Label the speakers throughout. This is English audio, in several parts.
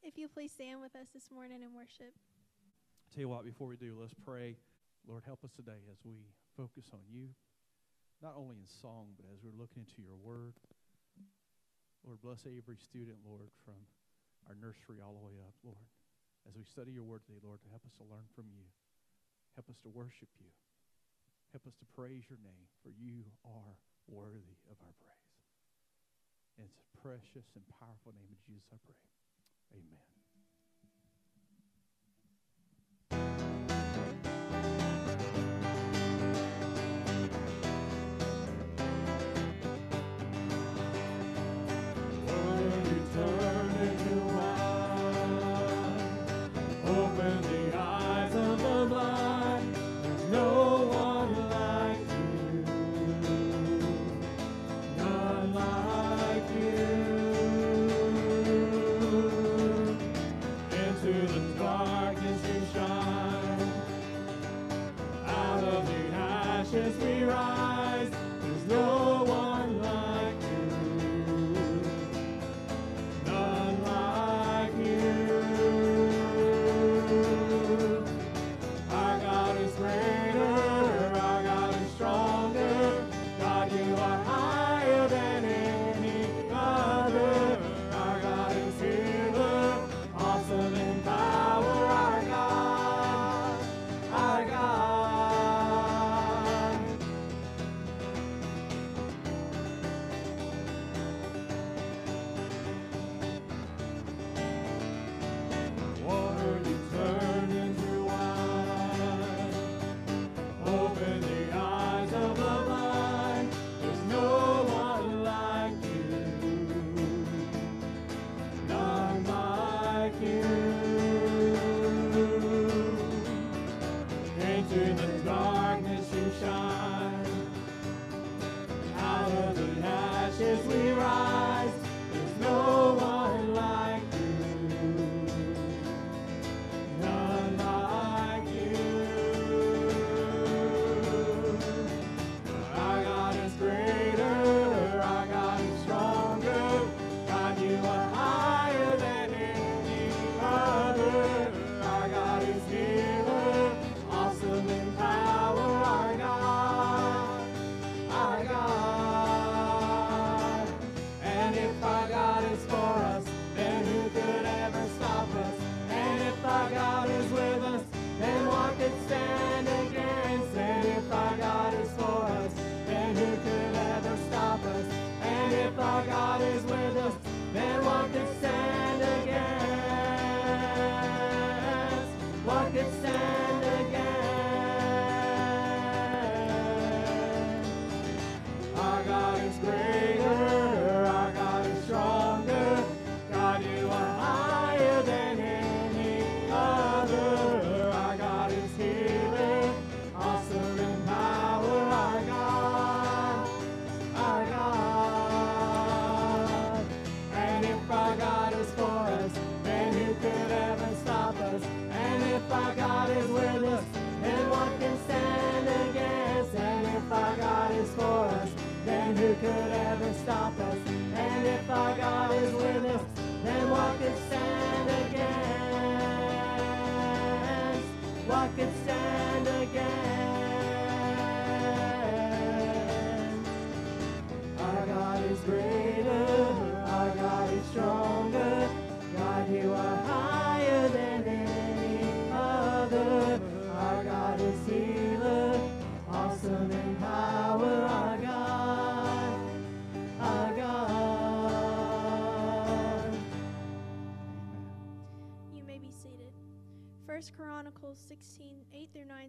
Speaker 1: If you please stand with us this morning and worship.
Speaker 2: Tell you what, before we do, let's pray. Lord, help us today as we focus on you, not only in song, but as we're looking into your word. Lord, bless every student, Lord, from our nursery all the way up, Lord. As we study your word today, Lord, to help us to learn from you. Help us to worship you. Help us to praise your name, for you are worthy of our praise. In its precious and powerful name of Jesus, I pray. Amen.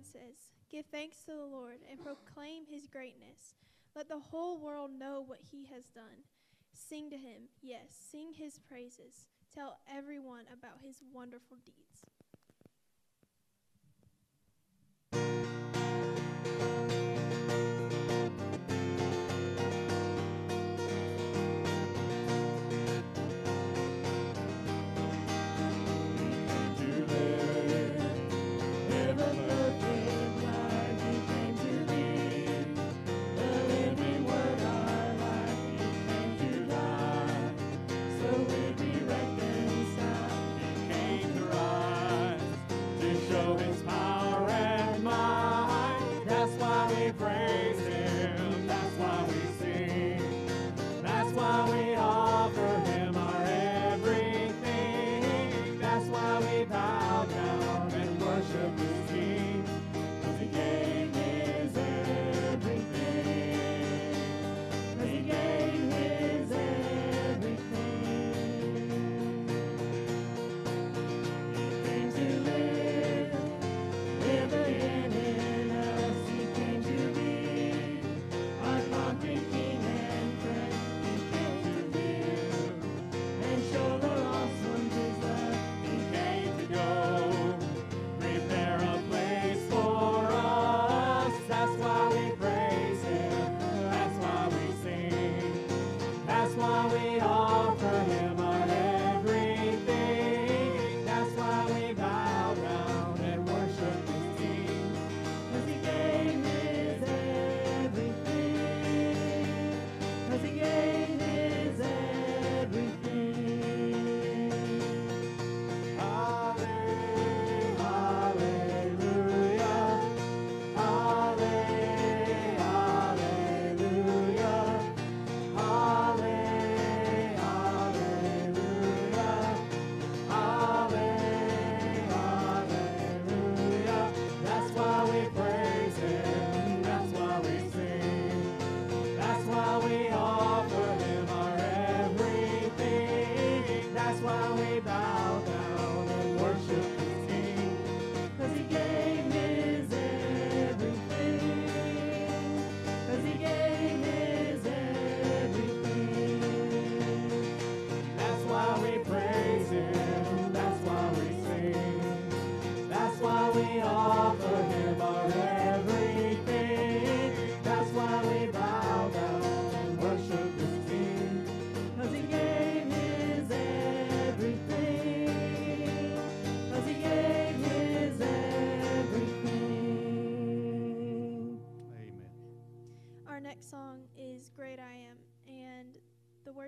Speaker 1: 9 says, Give thanks to the Lord and proclaim his greatness. Let the whole world know what he has done. Sing to him, yes, sing his praises. Tell everyone about his wonderful deeds.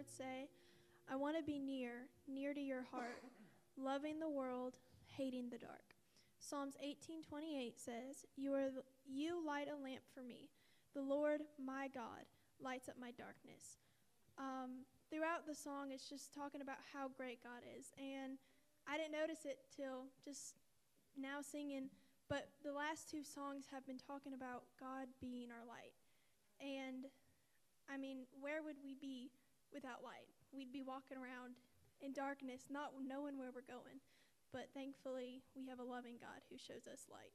Speaker 1: Say, I want to be near, near to your heart, loving the world, hating the dark. Psalms 18:28 says, "You are the, you light a lamp for me. The Lord, my God, lights up my darkness." Um, throughout the song, it's just talking about how great God is, and I didn't notice it till just now singing. But the last two songs have been talking about God being our light, and I mean, where would we be without light. We'd be walking around in darkness, not knowing where we're going. But thankfully, we have a loving God who shows us light.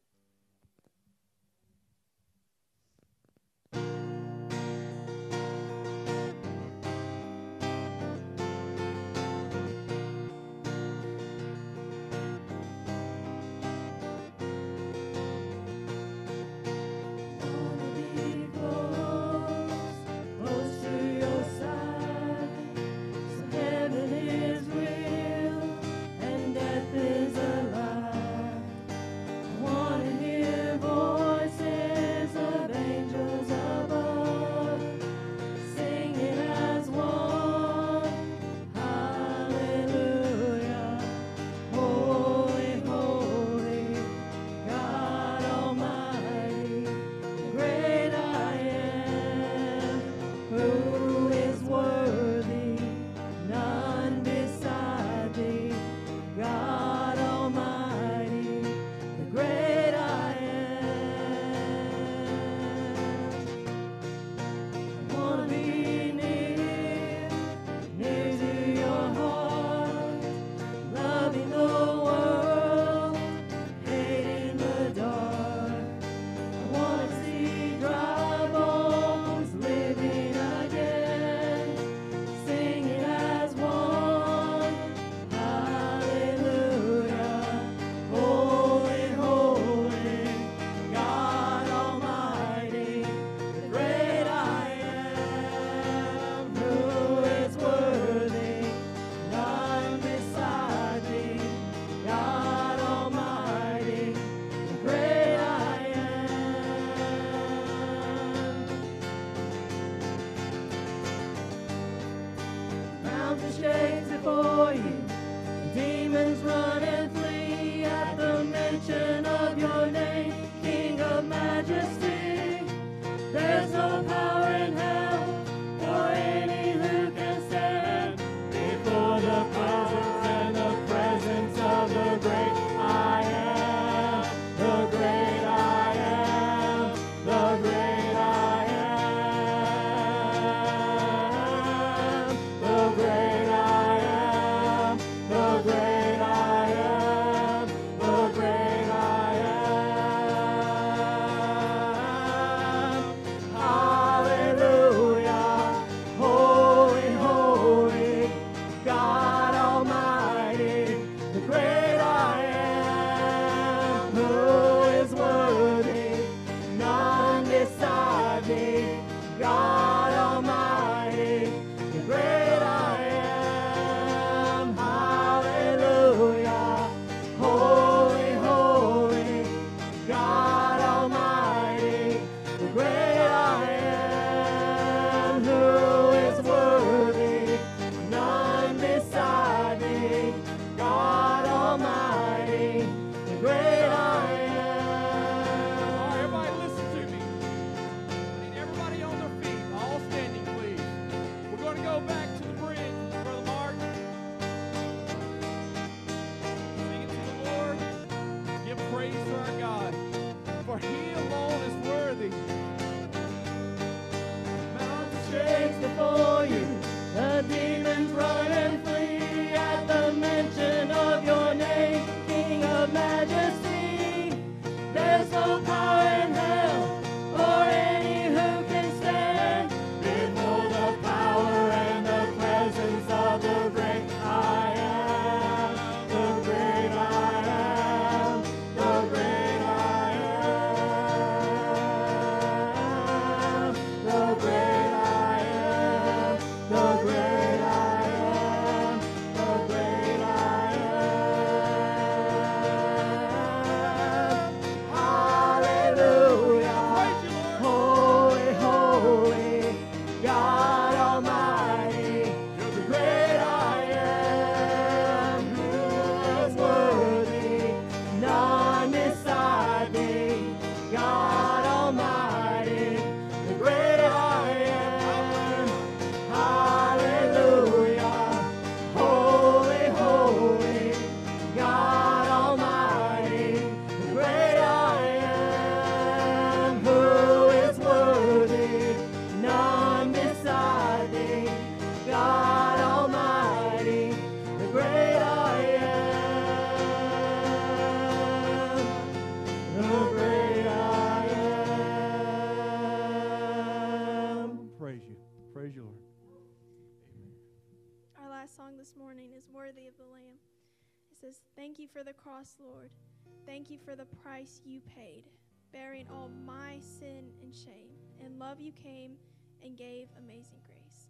Speaker 2: Price you paid, bearing all my sin and shame. In love you came and gave amazing grace.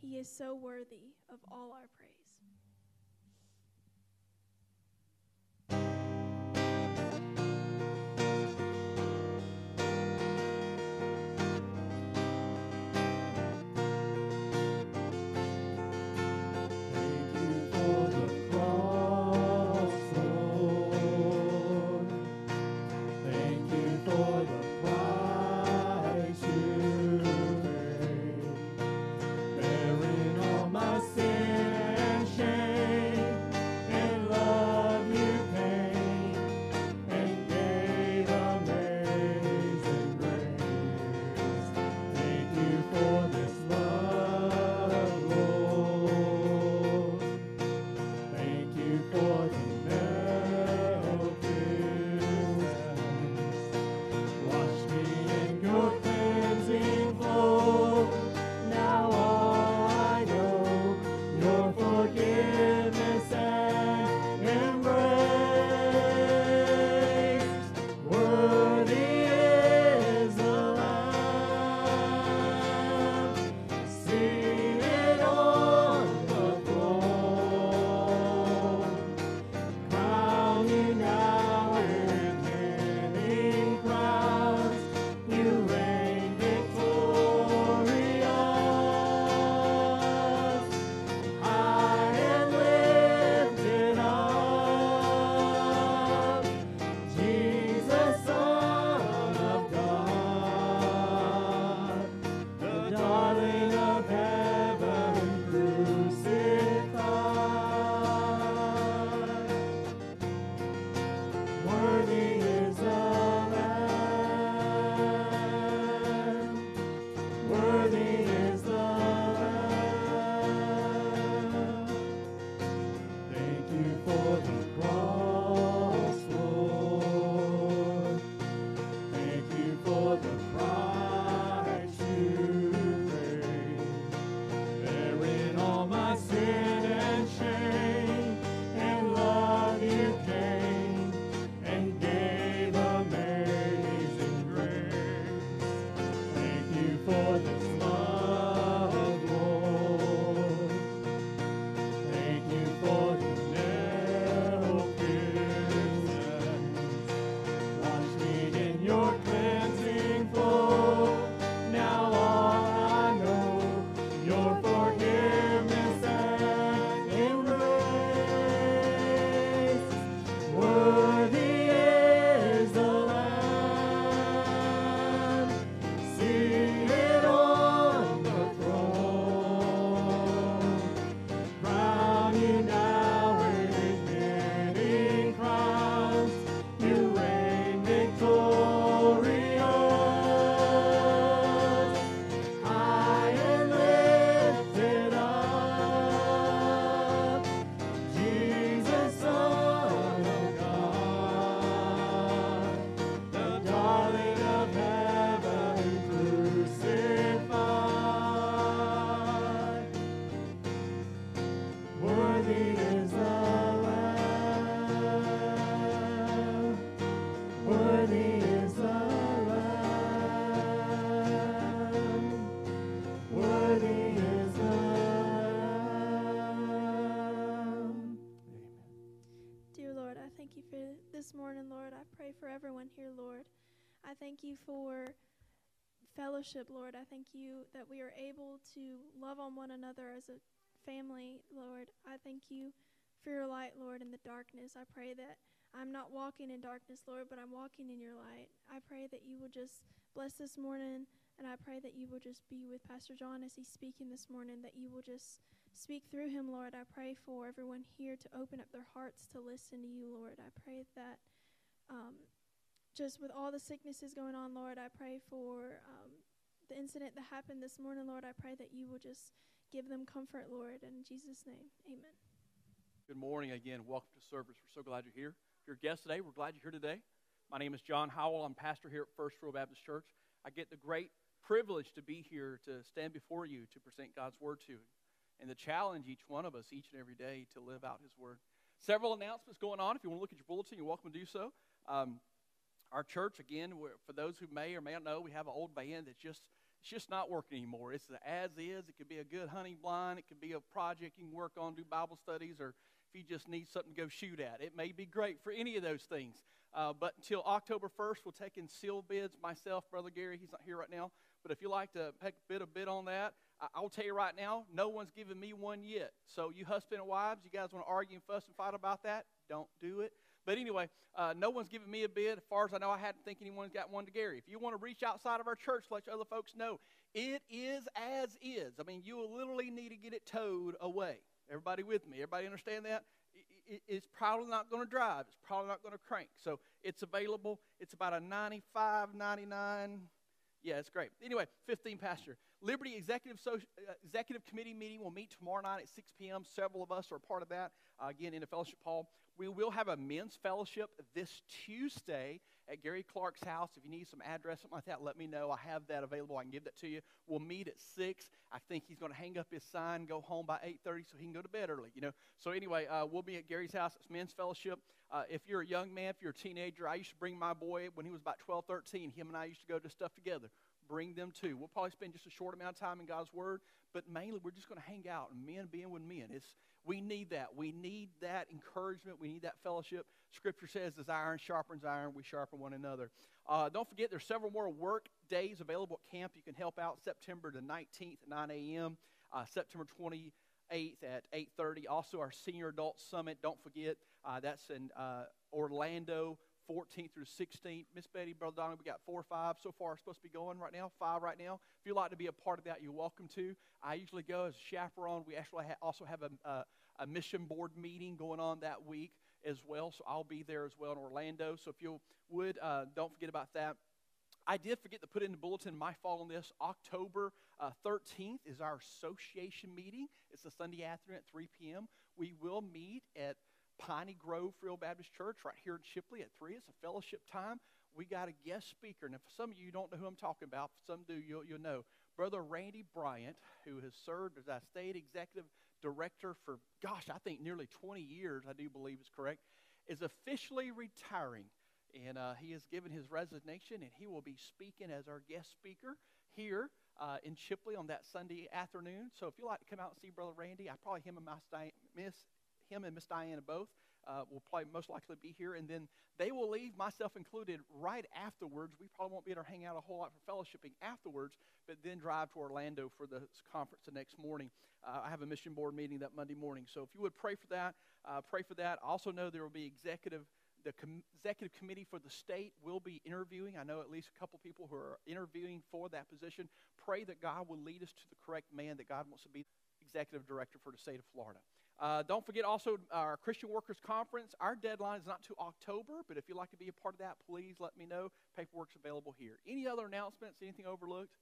Speaker 2: He is so worthy of all our praise. Thank you for fellowship, Lord. I thank you that we are able to love on one another as a family, Lord. I thank you for your light, Lord, in the darkness. I pray that I'm not walking in darkness, Lord, but I'm walking in your light. I pray that you will just bless this morning, and I pray that you will just be with Pastor John as he's speaking this morning, that you will just speak through him, Lord. I pray for everyone here to open up their hearts to listen to you, Lord. I pray that um, just with all the sicknesses going on, Lord, I pray for um, the incident that happened this morning, Lord. I pray that you will just give them comfort, Lord. In Jesus' name, amen.
Speaker 3: Good morning again. Welcome to service. We're so glad you're here. If you're a guest today, we're glad you're here today. My name is John Howell. I'm pastor here at First Row Baptist Church. I get the great privilege to be here to stand before you to present God's word to you. and to challenge each one of us each and every day to live out His Word. Several announcements going on. If you want to look at your bulletin, you're welcome to do so. Um, our church, again, for those who may or may not know, we have an old band that's just it's just not working anymore. It's the as is. It could be a good hunting blind. It could be a project you can work on, do Bible studies, or if you just need something to go shoot at. It may be great for any of those things. Uh, but until October 1st, we'll take in seal bids. Myself, Brother Gary, he's not here right now. But if you like to take a bid on that, I, will tell you right now, no one's given me one yet. So you husband and wives, you guys want to argue and fuss and fight about that? Don't do it. But anyway, uh, no one's given me a bid. As far as I know, I hadn't think anyone's got one to Gary. If you want to reach outside of our church, let other folks know. It is as is. I mean, you will literally need to get it towed away. Everybody with me? Everybody understand that? it's probably not going to drive. It's probably not going to crank. So it's available. It's about a 95, 99. Yeah, it's great. Anyway, 15 passenger. Liberty Executive, uh, Executive Committee meeting will meet tomorrow night at 6 p.m. Several of us are part of that. Uh, again, in the fellowship hall. We will have a men's fellowship this Tuesday at Gary Clark's house. If you need some address, something like that, let me know. I have that available. I can give that to you. We'll meet at 6. I think he's going to hang up his sign, go home by 8.30 so he can go to bed early, you know. So anyway, uh, we'll be at Gary's house. It's men's fellowship. Uh, if you're a young man, if you're a teenager, I used to bring my boy when he was about 12, 13. Him and I used to go to stuff together. Bring them to. We'll probably spend just a short amount of time in God's Word, but mainly we're just going to hang out and men being with men. It's, we need that. We need that encouragement. We need that fellowship. Scripture says, as iron sharpens iron, we sharpen one another. Uh, don't forget, there's several more work days available at camp. You can help out September the 19th at 9 a.m., uh, September 28th at 8.30. Also, our Senior Adult Summit, don't forget, uh, that's in uh, Orlando, 14th through 16th. Miss Betty, Brother Donnie, we got four or five so far supposed to be going right now, five right now. If you'd like to be a part of that, you're welcome to. I usually go as a chaperone. We actually ha- also have a, a, a, mission board meeting going on that week as well, so I'll be there as well in Orlando. So if you would, uh, don't forget about that. I did forget to put in the bulletin my fall on this. October uh, 13th is our association meeting. It's a Sunday afternoon at 3 p.m. We will meet at Piney Grove Real Baptist Church right here in Chipley at 3. It's a fellowship time. We got a guest speaker. And if some of you don't know who I'm talking about, some do, you'll, you'll know. Brother Randy Bryant, who has served as our state executive director for, gosh, I think nearly 20 years, I do believe is correct, is officially retiring. And uh, he has given his resignation, and he will be speaking as our guest speaker here uh, in Chipley on that Sunday afternoon. So if you'd like to come out and see Brother Randy, I probably him and my Miss him and Miss Diana both uh, will probably most likely be here, and then they will leave, myself included, right afterwards. We probably won't be able to hang out a whole lot for fellowshipping afterwards, but then drive to Orlando for the conference the next morning. Uh, I have a mission board meeting that Monday morning, so if you would pray for that, uh, pray for that. Also know there will be executive the com- executive committee for the state will be interviewing. I know at least a couple people who are interviewing for that position. Pray that God will lead us to the correct man that God wants to be executive director for the state of Florida. Uh, don't forget also our Christian Workers Conference. Our deadline is not to October, but if you'd like to be a part of that, please let me know. Paperwork's available here. Any other announcements? Anything overlooked?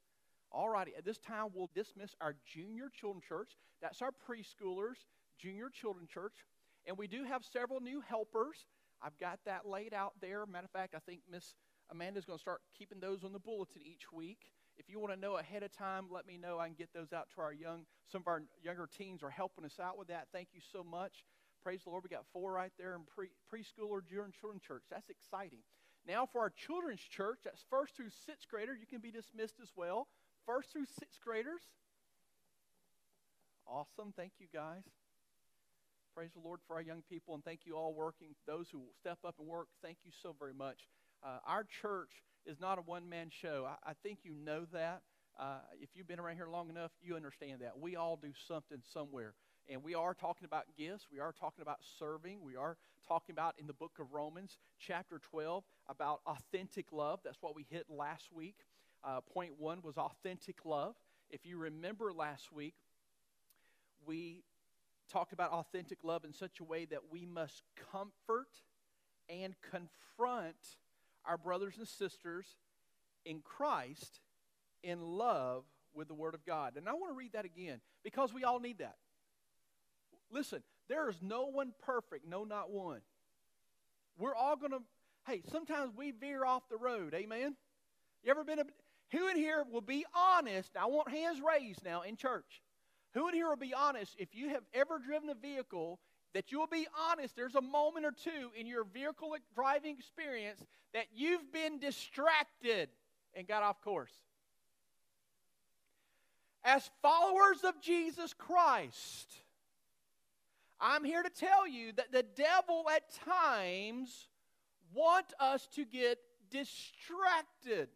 Speaker 3: All righty. At this time, we'll dismiss our junior children church. That's our preschoolers, junior children church. And we do have several new helpers. I've got that laid out there. Matter of fact, I think Miss Amanda's going to start keeping those on the bulletin each week. If you want to know ahead of time, let me know. I can get those out to our young, some of our younger teens are helping us out with that. Thank you so much. Praise the Lord. We got four right there in pre, preschool or children's church. That's exciting. Now for our children's church, that's first through sixth grader. You can be dismissed as well. First through sixth graders. Awesome. Thank you, guys. Praise the Lord for our young people, and thank you all working. Those who step up and work, thank you so very much. Uh, our church is not a one man show. I, I, think you know that. Uh, if you've been around here long enough, you understand that. We all do something somewhere. And we are talking about gifts. We are talking about serving. We are talking about in the book of Romans, chapter 12, about authentic love. That's what we hit last week. Uh, point one was authentic love. If you remember last week, we talked about authentic love in such a way that we must comfort and confront our brothers and sisters in Christ in love with the Word of God. And I want to read that again because we all need that. Listen, there is no one perfect, no, not one. We're all going to, hey, sometimes we veer off the road. Amen? You ever been, a, who in here will be honest? I want hands raised now in church. Who in here will be honest? If you have ever driven a vehicle, that you'll be honest, there's a moment or two in your vehicle driving experience that you've been distracted and got off course. As followers of Jesus Christ, I'm here to tell you that the devil at times want us to get distracted.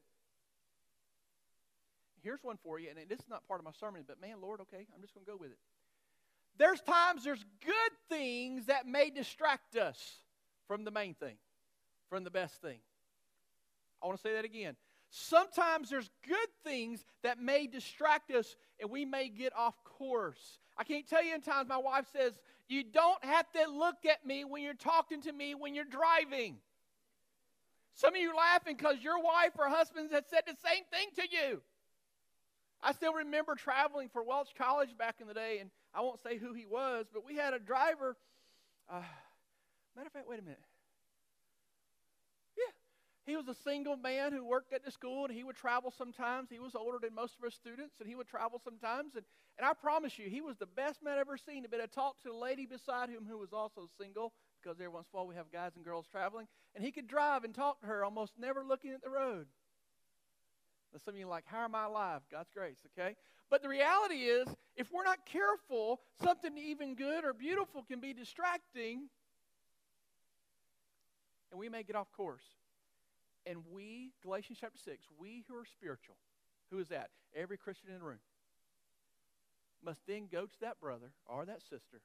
Speaker 3: Here's one for you, and this is not part of my sermon, but man, Lord, okay, I'm just going to go with it. There's times there's good things that may distract us from the main thing, from the best thing. I want to say that again. Sometimes there's good things that may distract us and we may get off course. I can't tell you in times my wife says, You don't have to look at me when you're talking to me when you're driving. Some of you laughing because your wife or husband has said the same thing to you. I still remember traveling for Welch College back in the day, and I won't say who he was, but we had a driver. Uh, matter of fact, wait a minute. Yeah, he was a single man who worked at the school, and he would travel sometimes. He was older than most of our students, and he would travel sometimes. And, and I promise you, he was the best man I've ever seen. But I talked to a lady beside him who was also single, because every once in a while we have guys and girls traveling, and he could drive and talk to her, almost never looking at the road. Now, some of you are like, how am I alive? God's grace, okay? But the reality is, if we're not careful, something even good or beautiful can be distracting, and we may get off course. And we, Galatians chapter 6, we who are spiritual, who is that? Every Christian in the room, must then go to that brother or that sister,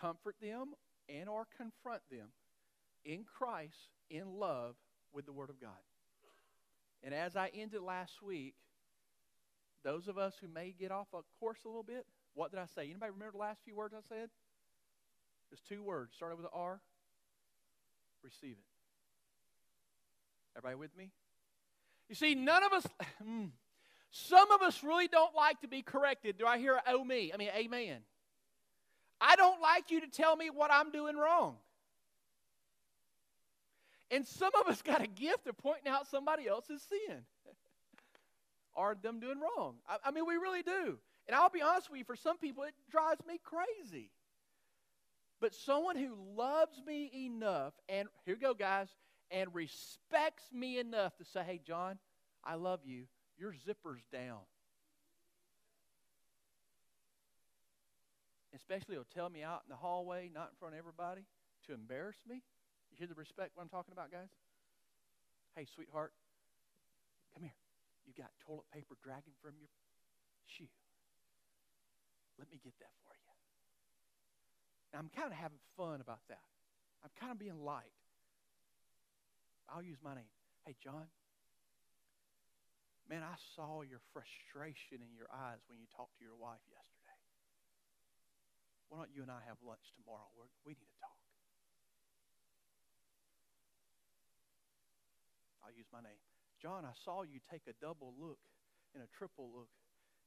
Speaker 3: comfort them and or confront them in Christ, in love, with the Word of God. And as I ended last week, those of us who may get off a course a little bit, what did I say? Anybody remember the last few words I said? There's two words. Started with an R. Receive it. Everybody with me? You see, none of us, hmm, some of us really don't like to be corrected. Do I hear oh me? I mean, amen. I don't like you to tell me what I'm doing wrong. And some of us got a gift of pointing out somebody else's sin or them doing wrong. I, I, mean, we really do. And I'll be honest with you, for some people, it drives me crazy. But someone who loves me enough, and here we go, guys, and respects me enough to say, hey, John, I love you. Your zipper's down. Especially, he'll tell me out in the hallway, not in front of everybody, to embarrass me. You hear the respect what I'm talking about, guys? Hey, sweetheart, come here. You got toilet paper dragging from your shoe. Let me get that for you. Now, I'm kind of having fun about that. I'm kind of being light. I'll use my name. Hey, John. Man, I saw your frustration in your eyes when you talked to your wife yesterday. Why don't you and I have lunch tomorrow? We're, we need to talk. I'll use my name. John, I saw you take a double look and a triple look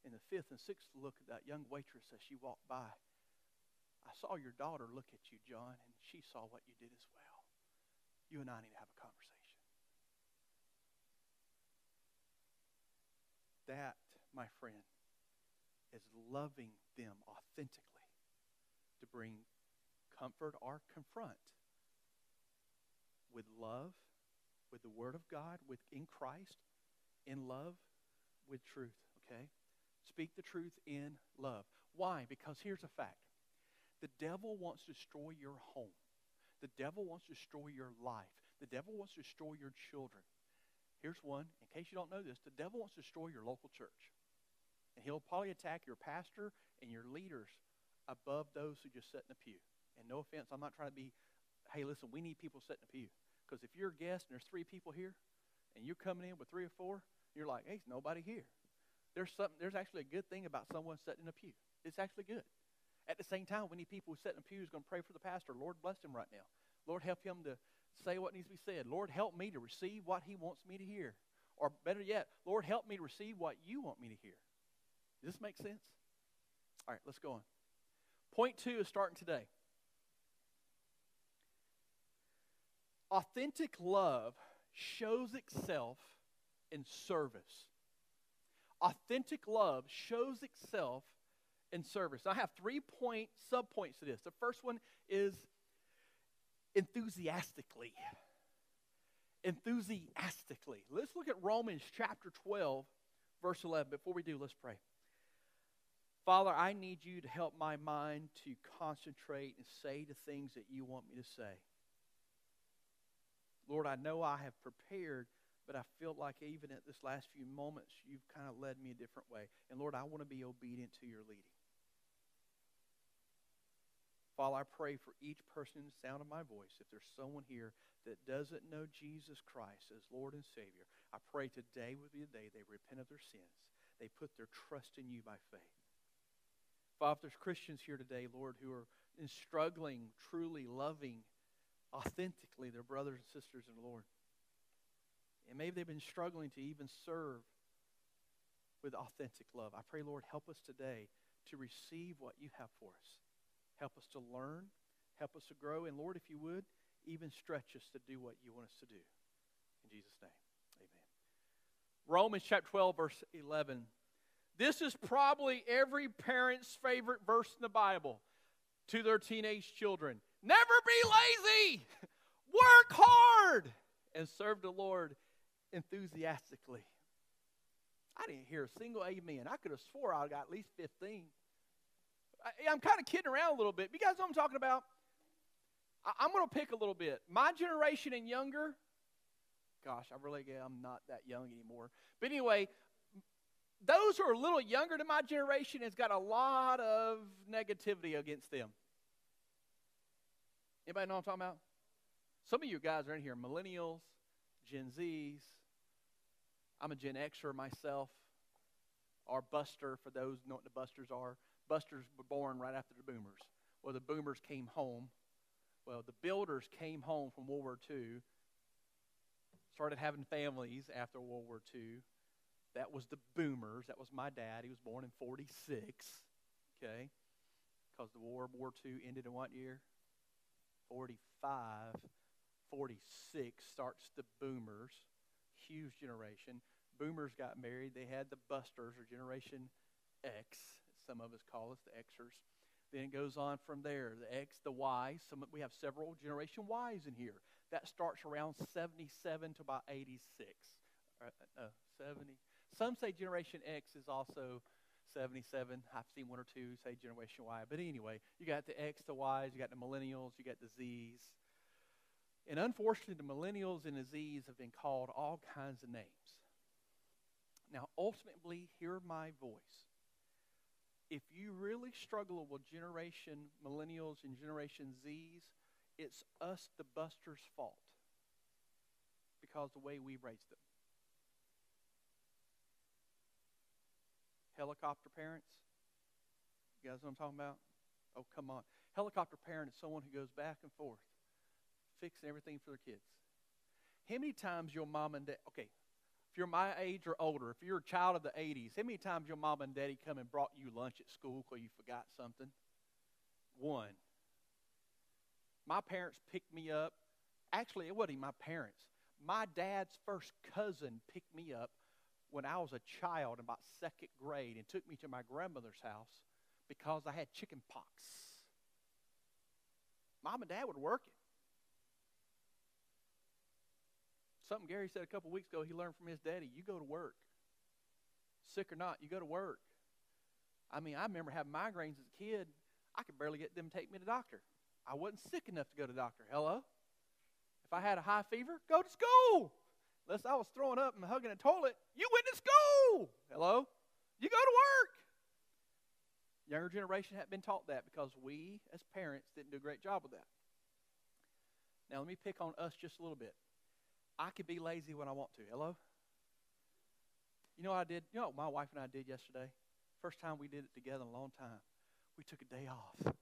Speaker 3: and the fifth and sixth look at that young waitress as she walked by. I saw your daughter look at you, John, and she saw what you did as well. You and I need to have a conversation. That, my friend, is loving them authentically to bring comfort or confront with love with the Word of God, with in Christ, in love, with truth. Okay? Speak the truth in love. Why? Because here's a fact. The devil wants to destroy your home. The devil wants to destroy your life. The devil wants to destroy your children. Here's one, in case you don't know this, the devil wants to destroy your local church. And he'll probably attack your pastor and your leaders above those who just sit in the pew. And no offense, I'm not trying to be, hey, listen, we need people sitting in the pew. Because if you're a guest and there's three people here, and you're coming in with three or four, you're like, hey, there's nobody here. There's something. There's actually a good thing about someone sitting in a pew. It's actually good. At the same time, we need people who sit in a pew who's going to pray for the pastor. Lord bless him right now. Lord help him to say what needs to be said. Lord help me to receive what he wants me to hear. Or better yet, Lord help me to receive what you want me to hear. Does this make sense? All right, let's go on. Point two is starting today. Authentic love shows itself in service. Authentic love shows itself in service. I have three point subpoints to this. The first one is enthusiastically. Enthusiastically. Let's look at Romans chapter 12, verse 11. Before we do, let's pray. Father, I need you to help my mind to concentrate and say the things that you want me to say. Lord, I know I have prepared, but I feel like even at this last few moments, you've kind of led me a different way. And Lord, I want to be obedient to your leading. Father, I pray for each person in the sound of my voice. If there's someone here that doesn't know Jesus Christ as Lord and Savior, I pray today would be the day they repent of their sins. They put their trust in you by faith. Father, if there's Christians here today, Lord, who are struggling, truly loving, authentically their brothers and sisters in the Lord. And maybe they've been struggling to even serve with authentic love. I pray, Lord, help us today to receive what you have for us. Help us to learn. Help us to grow. And Lord, if you would, even stretch us to do what you want us to do. In Jesus' name, amen. Romans chapter 12, verse 11. This is probably every parent's favorite verse in the Bible to their teenage children. Never be lazy. Work hard and serve the Lord enthusiastically. I didn't hear a single amen. I could have swore I got at least 15. I, am kind of kidding around a little bit. You guys know what I'm talking about? I, am going to pick a little bit. My generation and younger, gosh, I really I'm not that young anymore. But anyway, those who are a little younger than my generation has got a lot of negativity against them. Anybody know what I'm talking about? Some of you guys are in here, millennials, Gen Zs. I'm a Gen Xer myself, or Buster for those know what the Busters are. Busters were born right after the boomers. Well, the boomers came home. Well, the builders came home from World War II, started having families after World War II. That was the boomers. That was my dad. He was born in 46, okay? Because the World War II ended in what year? 45. 46 starts the boomers. Huge generation. Boomers got married. They had the busters, or Generation X some of us call us, the Xers. Then it goes on from there, the X, the Y. Some, we have several Generation Ys in here. That starts around 77 to about 86. Uh, uh, 70. Some say Generation X is also 77. I've seen one or two say Generation Y. But anyway, you got the X, the Ys, you got the millennials, you got the Zs. And unfortunately, the millennials and the Zs have been called all kinds of names. Now, ultimately, hear my voice if you really struggle with generation millennials and generation Z's, it's us, the busters' fault because the way we raised them. Helicopter parents, you guys know what I'm talking about? Oh, come on. Helicopter parent is someone who goes back and forth, fixing everything for their kids. How many times your mom and dad, okay, if you're my age or older, if you're a child of the 80s, how many times your mom and daddy come and brought you lunch at school because you forgot something? One. My parents picked me up. Actually, it wasn't my parents. My dad's first cousin picked me up when I was a child in about second grade and took me to my grandmother's house because I had chicken pox. Mom and dad were working. Something Gary said a couple weeks ago, he learned from his daddy. You go to work. Sick or not, you go to work. I mean, I remember having migraines as a kid. I could barely get them to take me to the doctor. I wasn't sick enough to go to the doctor. Hello? If I had a high fever, go to school. Unless I was throwing up and hugging a toilet, you went to school. Hello? You go to work. Younger generation hadn't been taught that because we, as parents, didn't do a great job with that. Now, let me pick on us just a little bit. I can be lazy when I want to. Hello? You know what I did? You know what my wife and I did yesterday? First time we did it together in a long time. We took a day off.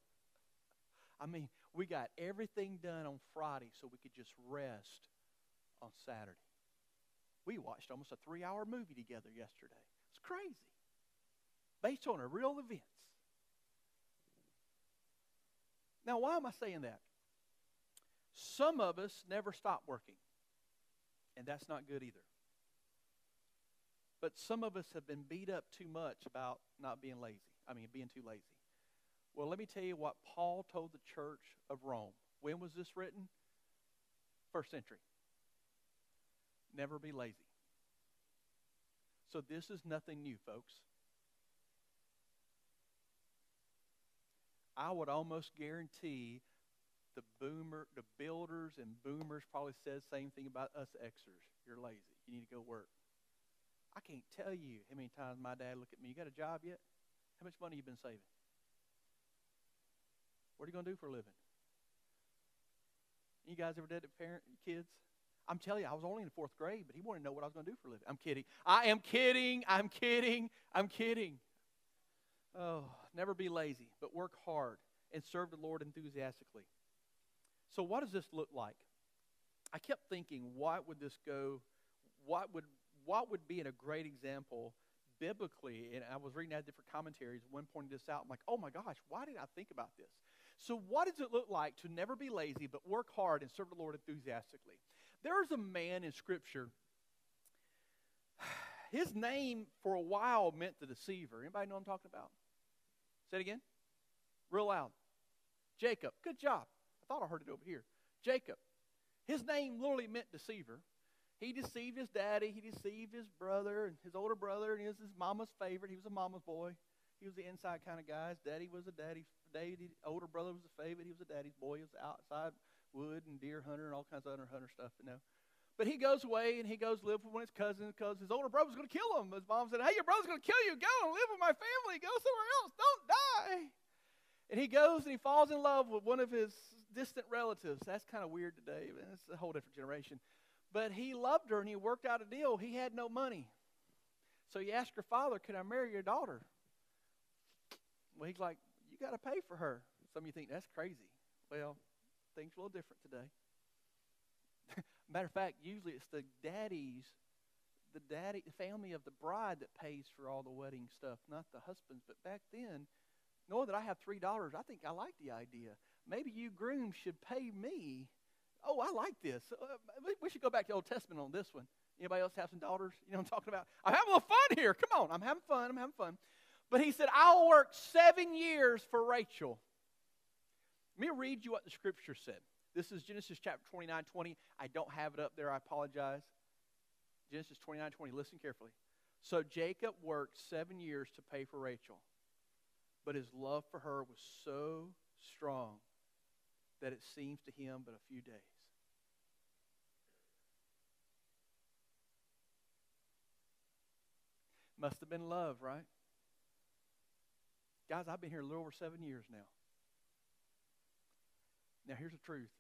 Speaker 3: I mean, we got everything done on Friday so we could just rest on Saturday. We watched almost a three hour movie together yesterday. It's crazy. Based on a real events. Now, why am I saying that? Some of us never stop working and that's not good either. But some of us have been beat up too much about not being lazy. I mean, being too lazy. Well, let me tell you what Paul told the church of Rome. When was this written? First century. Never be lazy. So this is nothing new, folks. I would almost guarantee the boomer, the builders and boomers probably said the same thing about us Xers. You're lazy. You need to go work. I can't tell you how many times my dad looked at me. You got a job yet? How much money you been saving? What are you going to do for a living? You guys ever did to parent kids? I'm telling you, I was only in fourth grade, but he wanted to know what I was going to do for a living. I'm kidding. I am kidding. I'm kidding. I'm kidding. Oh, never be lazy, but work hard and serve the Lord enthusiastically. So, what does this look like? I kept thinking, what would this go? What would what would be in a great example biblically? And I was reading out different commentaries. One pointed this out. I'm like, oh my gosh, why did I think about this? So, what does it look like to never be lazy, but work hard and serve the Lord enthusiastically? There is a man in Scripture. His name for a while meant the deceiver. Anybody know I'm talking about? Say it again. Real loud. Jacob. Good job. I thought I heard it over here. Jacob. His name literally meant deceiver. He deceived his daddy. He deceived his brother and his older brother, and he was his mama's favorite. He was a mama's boy. He was the inside kind of guy. His daddy was a daddy's. Daddy, older brother was a favorite. He was a daddy's boy. He was the outside wood and deer hunter and all kinds of other hunter stuff, you know. But he goes away and he goes live with one of his cousins because his older brother's going to kill him. His mom said, Hey, your brother's going to kill you. Go and live with my family. Go somewhere else. Don't die. And he goes and he falls in love with one of his distant relatives. That's kind of weird today. It's a whole different generation. But he loved her and he worked out a deal. He had no money. So he asked her father, Can I marry your daughter? Well, he's like, You got to pay for her. Some of you think that's crazy. Well, things a little different today. Matter of fact, usually it's the daddies, the daddy, the family of the bride that pays for all the wedding stuff, not the husbands. But back then, knowing that I have three daughters, I think I like the idea. Maybe you grooms should pay me. Oh, I like this. Uh, we should go back to the Old Testament on this one. Anybody else have some daughters? You know what I'm talking about? I'm having a little fun here. Come on, I'm having fun. I'm having fun. But he said, I'll work seven years for Rachel. Let me read you what the scripture said. This is Genesis chapter 29 20. I don't have it up there. I apologize. Genesis 29 20. Listen carefully. So Jacob worked seven years to pay for Rachel, but his love for her was so strong that it seems to him but a few days. Must have been love, right? Guys, I've been here a little over seven years now. Now, here's the truth.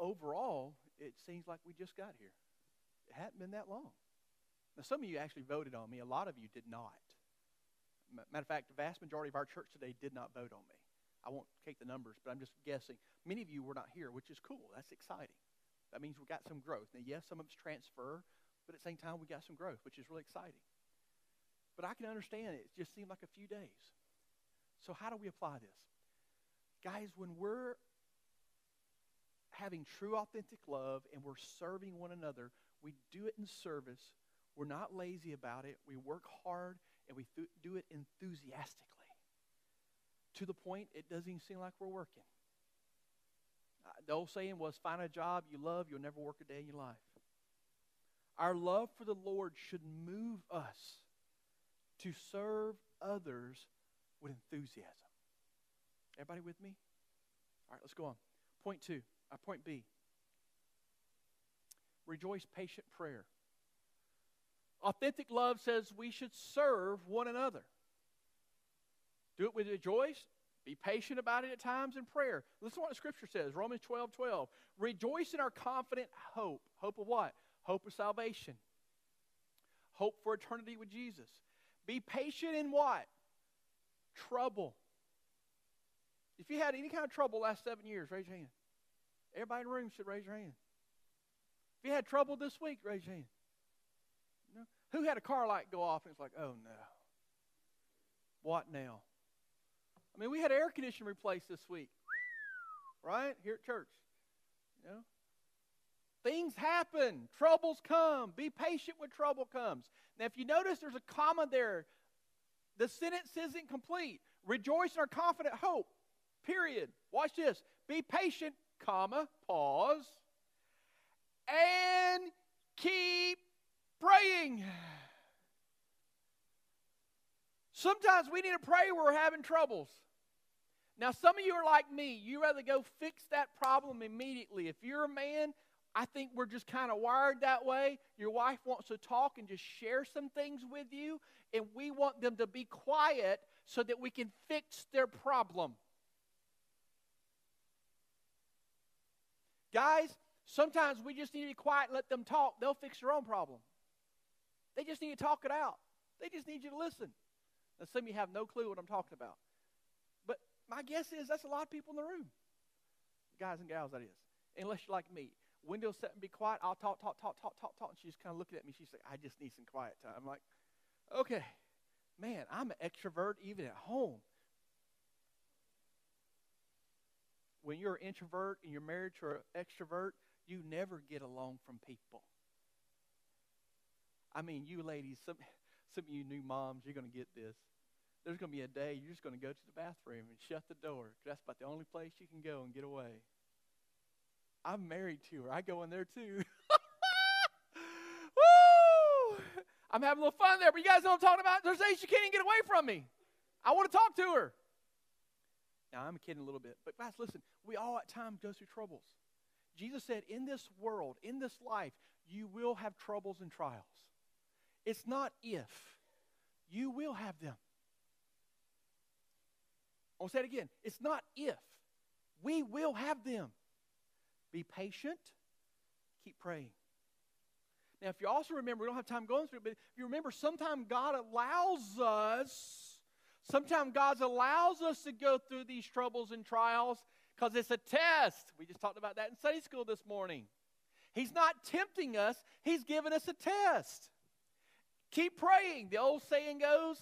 Speaker 3: Overall, it seems like we just got here. It hadn't been that long. Now, some of you actually voted on me. A lot of you did not. Matter of fact, the vast majority of our church today did not vote on me. I won't take the numbers, but I'm just guessing. Many of you were not here, which is cool. That's exciting. That means we got some growth. Now, yes, some of it's transfer, but at the same time, we got some growth, which is really exciting. But I can understand it. It just seemed like a few days. So, how do we apply this? Guys, when we're having true, authentic love and we're serving one another, we do it in service. We're not lazy about it. We work hard and we th- do it enthusiastically to the point it doesn't even seem like we're working. Uh, the old saying was find a job you love, you'll never work a day in your life. Our love for the Lord should move us to serve others with enthusiasm. Everybody with me? All right, let's go on. Point two. Uh, point B rejoice patient prayer. Authentic love says we should serve one another. Do it with rejoice. Be patient about it at times in prayer. Listen to what the scripture says Romans 12 12. Rejoice in our confident hope. Hope of what? Hope of salvation. Hope for eternity with Jesus. Be patient in what? Trouble. If you had any kind of trouble last seven years, raise your hand. Everybody in the room should raise your hand. If you had trouble this week, raise your hand. No? Who had a car light go off and it's like, oh no. What now? I mean, we had air conditioning replaced this week, right? Here at church. You know? Things happen, troubles come. Be patient when trouble comes. Now, if you notice, there's a comma there. The sentence isn't complete. Rejoice in our confident hope. Period. Watch this. Be patient, comma, pause, and keep praying. Sometimes we need to pray when we're having troubles. Now, some of you are like me. You rather go fix that problem immediately. If you're a man, I think we're just kind of wired that way. Your wife wants to talk and just share some things with you, and we want them to be quiet so that we can fix their problem. Guys, sometimes we just need to be quiet let them talk. They'll fix their own problem. They just need to talk it out. They just need you to listen. Now, some of you have no clue what I'm talking about. But my guess is that's a lot of people in the room. Guys and gals, that is. Unless you're like me. Windows set and be quiet. I'll talk, talk, talk, talk, talk, talk. And she's kind of looking at me. She's like, I just need some quiet time. I'm like, okay, man, I'm an extrovert even at home. When you're an introvert and you're married to an extrovert, you never get along from people. I mean, you ladies, some, some of you new moms, you're going to get this. There's going to be a day you're just going to go to the bathroom and shut the door. That's about the only place you can go and get away. I'm married to her. I go in there too. Woo! I'm having a little fun there, but you guys know what I'm talking about? There's days she can't even get away from me. I want to talk to her. Now, I'm kidding a little bit, but guys, listen, we all at times go through troubles. Jesus said, in this world, in this life, you will have troubles and trials. It's not if. You will have them. I'll say it again. It's not if. We will have them. Be patient. Keep praying. Now, if you also remember, we don't have time going through it, but if you remember, sometimes God allows us, sometimes God allows us to go through these troubles and trials because it's a test. We just talked about that in Sunday school this morning. He's not tempting us, He's giving us a test. Keep praying. The old saying goes,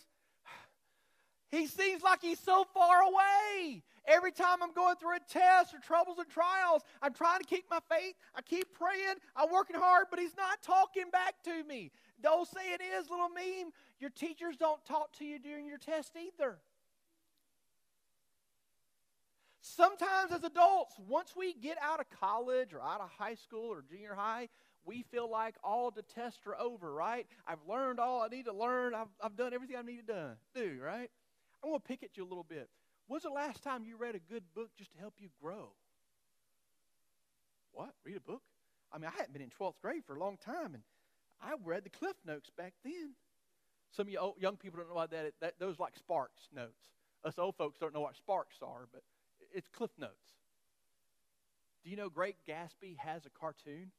Speaker 3: He seems like He's so far away. Every time I'm going through a test or troubles and trials, I'm trying to keep my faith. I keep praying. I'm working hard, but He's not talking back to me. The old saying is, little meme, your teachers don't talk to you during your test either. Sometimes, as adults, once we get out of college or out of high school or junior high, we feel like all the tests are over, right? I've learned all I need to learn. I've, I've done everything I need to do, right? I want to pick at you a little bit. When's the last time you read a good book just to help you grow? What? Read a book? I mean, I hadn't been in 12th grade for a long time, and I read the Cliff Notes back then. Some of you old, young people don't know what that those like Sparks notes. Us old folks don't know what Sparks are, but it's Cliff Notes. Do you know Great Gatsby has a cartoon?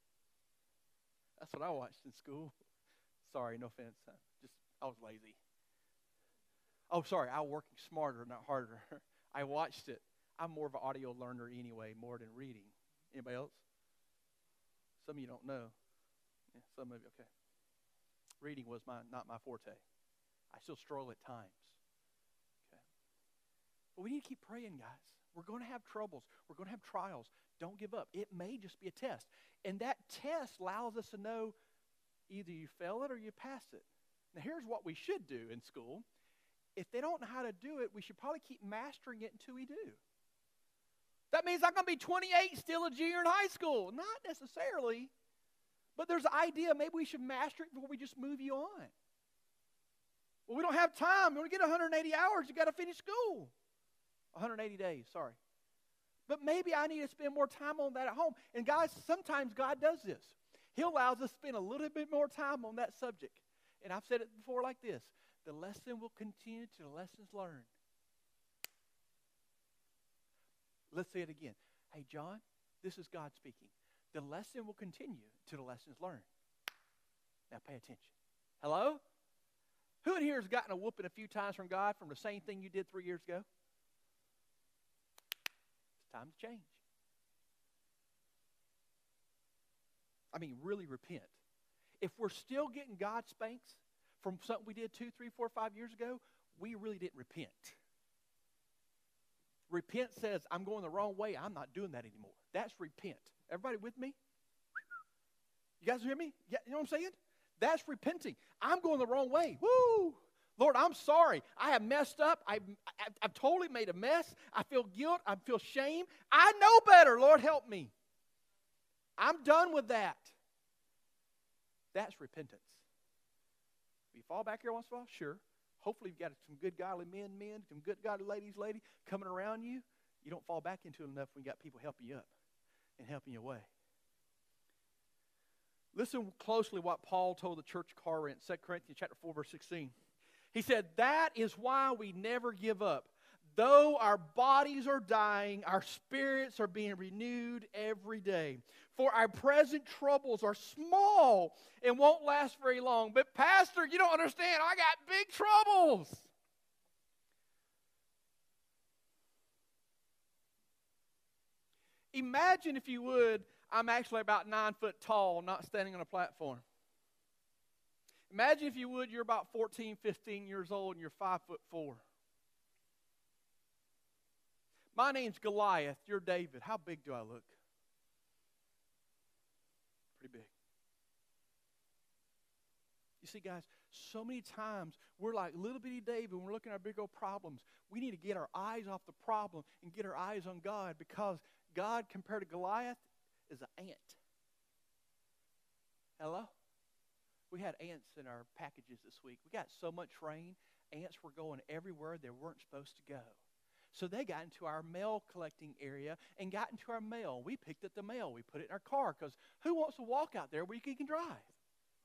Speaker 3: That's what I watched in school. Sorry, no offense. Just I was lazy. Oh, sorry, I was working smarter, not harder. I watched it. I'm more of an audio learner anyway, more than reading. Anybody else? Some of you don't know. Yeah, some of you, okay. Reading was my not my forte. I still struggle at times. Okay. But we need to keep praying, guys. We're going to have troubles. We're going to have trials. Don't give up. It may just be a test. And that test allows us to know either you fail it or you pass it. Now, here's what we should do in school. If they don't know how to do it, we should probably keep mastering it until we do. That means I'm going to be 28 still a junior in high school. Not necessarily. But there's an idea maybe we should master it before we just move you on. Well, we don't have time. You want get 180 hours, you got to finish school. 180 days, sorry. But maybe I need to spend more time on that at home. And guys, sometimes God does this. He allows us to spend a little bit more time on that subject. And I've said it before like this the lesson will continue to the lessons learned. Let's say it again. Hey, John, this is God speaking. The lesson will continue to the lessons learned. Now pay attention. Hello? Who in here has gotten a whooping a few times from God from the same thing you did three years ago? It's time to change. I mean, really repent. If we're still getting God spanks from something we did two, three, four, five years ago, we really didn't repent. Repent says, I'm going the wrong way. I'm not doing that anymore. That's repent. Everybody with me? You guys hear me? You know what I'm saying? That's repenting. I'm going the wrong way. Woo! Lord, I'm sorry. I have messed up. I've, I've, I've totally made a mess. I feel guilt. I feel shame. I know better. Lord, help me. I'm done with that. That's repentance. You fall back here once in a while? Sure. Hopefully, you've got some good godly men, men, some good godly ladies, lady coming around you. You don't fall back into it enough when you got people helping you up and helping you away. Listen closely what Paul told the church of Corinth, 2 Corinthians chapter 4, verse 16. He said, That is why we never give up. Though our bodies are dying, our spirits are being renewed every day. For our present troubles are small and won't last very long. But, Pastor, you don't understand. I got big troubles. Imagine, if you would, I'm actually about nine foot tall, not standing on a platform. Imagine, if you would, you're about 14, 15 years old and you're five foot four. My name's Goliath. You're David. How big do I look? Pretty big. You see, guys, so many times we're like little bitty David when we're looking at our big old problems. We need to get our eyes off the problem and get our eyes on God because God, compared to Goliath, is an ant. Hello? We had ants in our packages this week. We got so much rain, ants were going everywhere they weren't supposed to go. So they got into our mail collecting area and got into our mail. We picked up the mail. We put it in our car because who wants to walk out there where you can drive?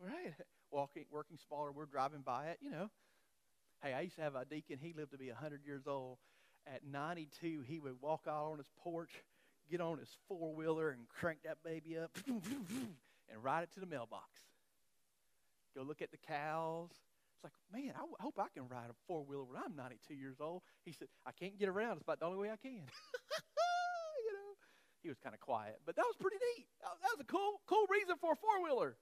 Speaker 3: Right? Walking, working smaller, we're driving by it, you know. Hey, I used to have a deacon. He lived to be 100 years old. At 92, he would walk out on his porch, get on his four wheeler, and crank that baby up and ride it to the mailbox. Go look at the cows, it's like, man, I, hope I can ride a four wheeler when I'm 92 years old. He said, I can't get around. It's about the only way I can. you know, he was kind of quiet, but that was pretty neat. That was a cool, cool reason for a four wheeler.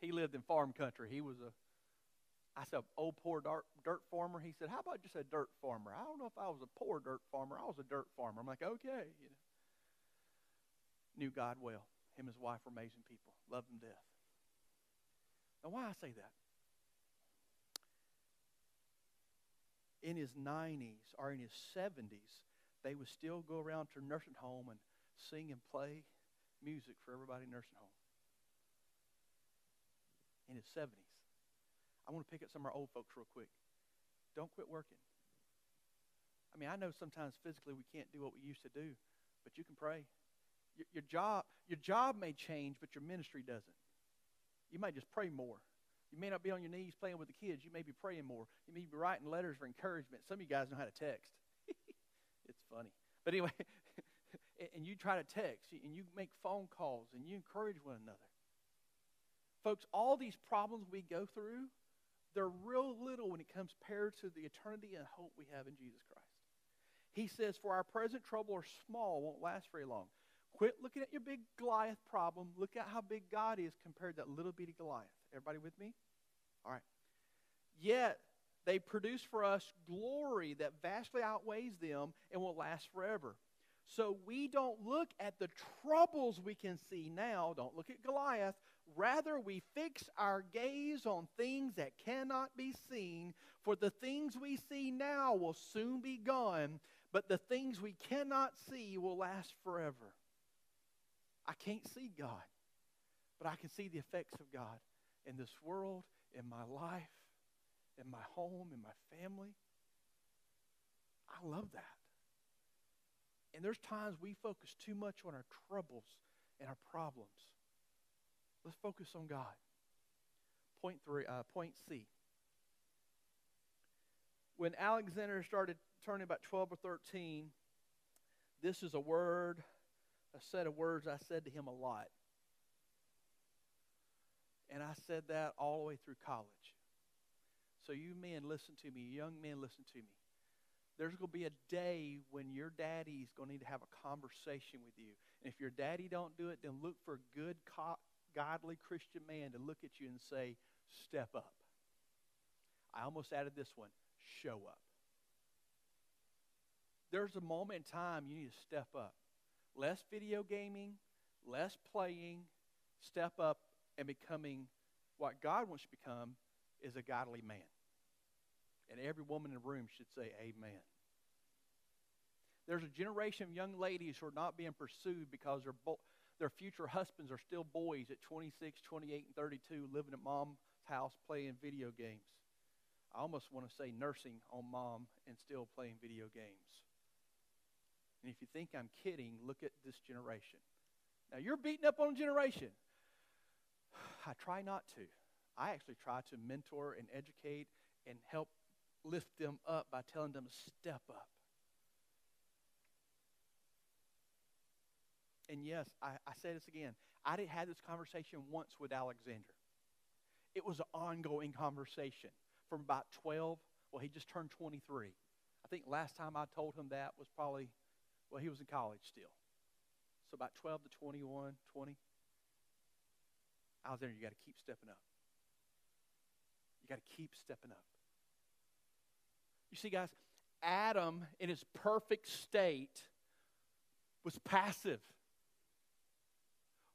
Speaker 3: He lived in farm country. He was a, I said, old poor dirt, dirt farmer. He said, how about just a dirt farmer? I don't know if I was a poor dirt farmer. I was a dirt farmer. I'm like, okay, you know. Knew God well. Him and his wife were amazing people. Loved them death. Now, why I say that? in his 90s or in his 70s, they would still go around to nursing home and sing and play music for everybody in nursing home. In his 70s. I want to pick up some of our old folks real quick. Don't quit working. I mean, I know sometimes physically we can't do what we used to do, but you can pray. Your, your job, your job may change, but your ministry doesn't. You might just pray more. You may not be on your knees playing with the kids. You may be praying more. You may be writing letters for encouragement. Some of you guys know how to text. it's funny. But anyway, and you try to text and you make phone calls and you encourage one another. Folks, all these problems we go through, they're real little when it comes paired to the eternity and hope we have in Jesus Christ. He says, For our present trouble are small, won't last very long. Quit looking at your big Goliath problem. Look at how big God is compared to that little bitty Goliath. Everybody with me? All right. Yet they produce for us glory that vastly outweighs them and will last forever. So we don't look at the troubles we can see now. Don't look at Goliath. Rather, we fix our gaze on things that cannot be seen. For the things we see now will soon be gone, but the things we cannot see will last forever. I can't see God, but I can see the effects of God in this world, in my life, in my home, in my family. I love that. And there's times we focus too much on our troubles and our problems. Let's focus on God. Point three, uh, point C. When Alexander started turning about 12 or 13, this is a word, a set of words I said to him a lot. And I said that all the way through college. So, you men, listen to me. Young men, listen to me. There's going to be a day when your daddy's going to need to have a conversation with you. And if your daddy don't do it, then look for a good, godly Christian man to look at you and say, step up. I almost added this one, show up. There's a moment in time you need to step up. Less video gaming, less playing, step up and becoming what God wants to become is a godly man. And every woman in the room should say, Amen. There's a generation of young ladies who are not being pursued because their, bo- their future husbands are still boys at 26, 28, and 32 living at mom's house playing video games. I almost want to say nursing on mom and still playing video games. And if you think I'm kidding, look at this generation. Now, you're beating up on a generation. I try not to. I actually try to mentor and educate and help lift them up by telling them to step up. And yes, I, I say this again. I didn't have this conversation once with Alexander. It was an ongoing conversation from about 12. Well, he just turned 23. I think last time I told him that was probably, well, he was in college still. So about 12 to 21, 20. there. you got to keep stepping up. You got to keep stepping up. You see, guys, Adam in his perfect state was passive.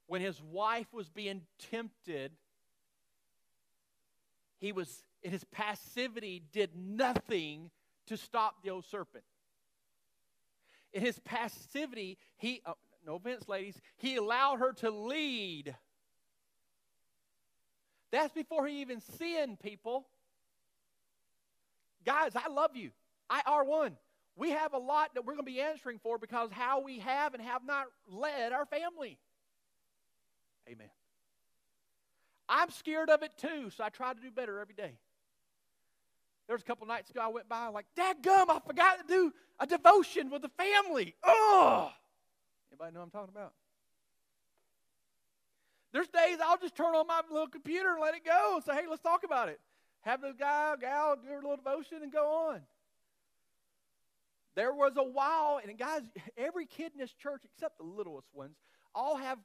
Speaker 3: When his wife was being tempted, he was in his passivity did nothing to stop the old serpent. In his passivity, he oh, no offense, ladies, he allowed her to lead. That's before he even sinned, people. Guys, I love you. I are one. We have a lot that we're going to be answering for because how we have and have not led our family. Amen. I'm scared of it too, so I try to do better every day. There was a couple nights ago I went by like, Dad gum, I forgot to do a devotion with the family. Oh! Anybody know what I'm talking about? There's days I'll just turn on my little computer and let it go and say, hey, let's talk about it. Have the guy, gal do a little devotion and go on. There was a while, and guys, every kid in this church, except the littlest ones, all have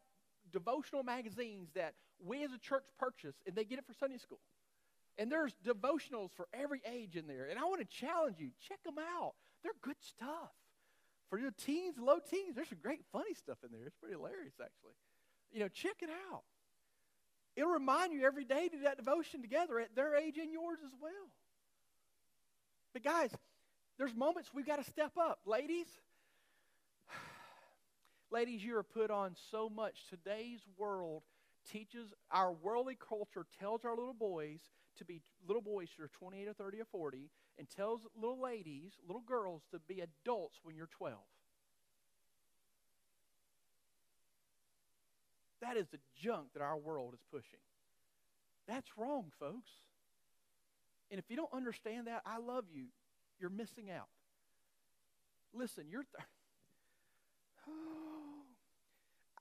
Speaker 3: devotional magazines that we as a church purchase, and they get it for Sunday school. And there's devotionals for every age in there. And I want to challenge you check them out. They're good stuff. For your teens, low teens, there's some great funny stuff in there. It's pretty hilarious, actually. You know, check it out. It'll remind you every day to that devotion together at their age and yours as well. But, guys, there's moments we've got to step up. Ladies, ladies, you are put on so much. Today's world teaches, our worldly culture tells our little boys to be little boys who are 28 or 30 or 40 and tells little ladies, little girls to be adults when you're 12. That is the junk that our world is pushing. That's wrong, folks. And if you don't understand that, I love you. You're missing out. Listen, you're. Th-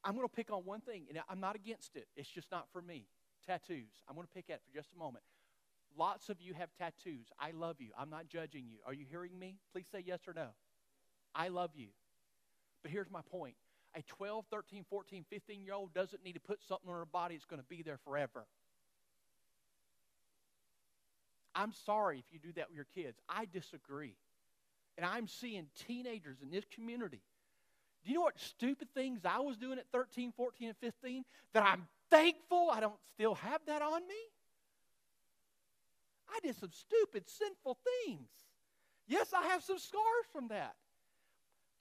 Speaker 3: I'm going to pick on one thing, and I'm not against it. It's just not for me. Tattoos. I'm going to pick at it for just a moment. Lots of you have tattoos. I love you. I'm not judging you. Are you hearing me? Please say yes or no. I love you. But here's my point a 12, 13, 14, 15 year old doesn't need to put something on her body that's going to be there forever. I'm sorry if you do that with your kids. I disagree. And I'm seeing teenagers in this community. Do you know what stupid things I was doing at 13, 14, and 15 that I'm thankful I don't still have that on me? I did some stupid, sinful things. Yes, I have some scars from that.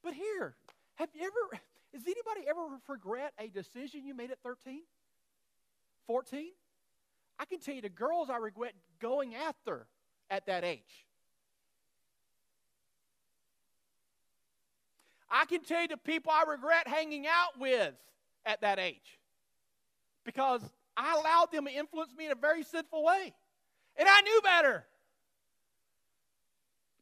Speaker 3: But here, have you ever, does anybody ever regret a decision you made at 13? 14? I can tell you the girls I regret going after at that age. I can tell you the people I regret hanging out with at that age because I allowed them to influence me in a very sinful way. And I knew better.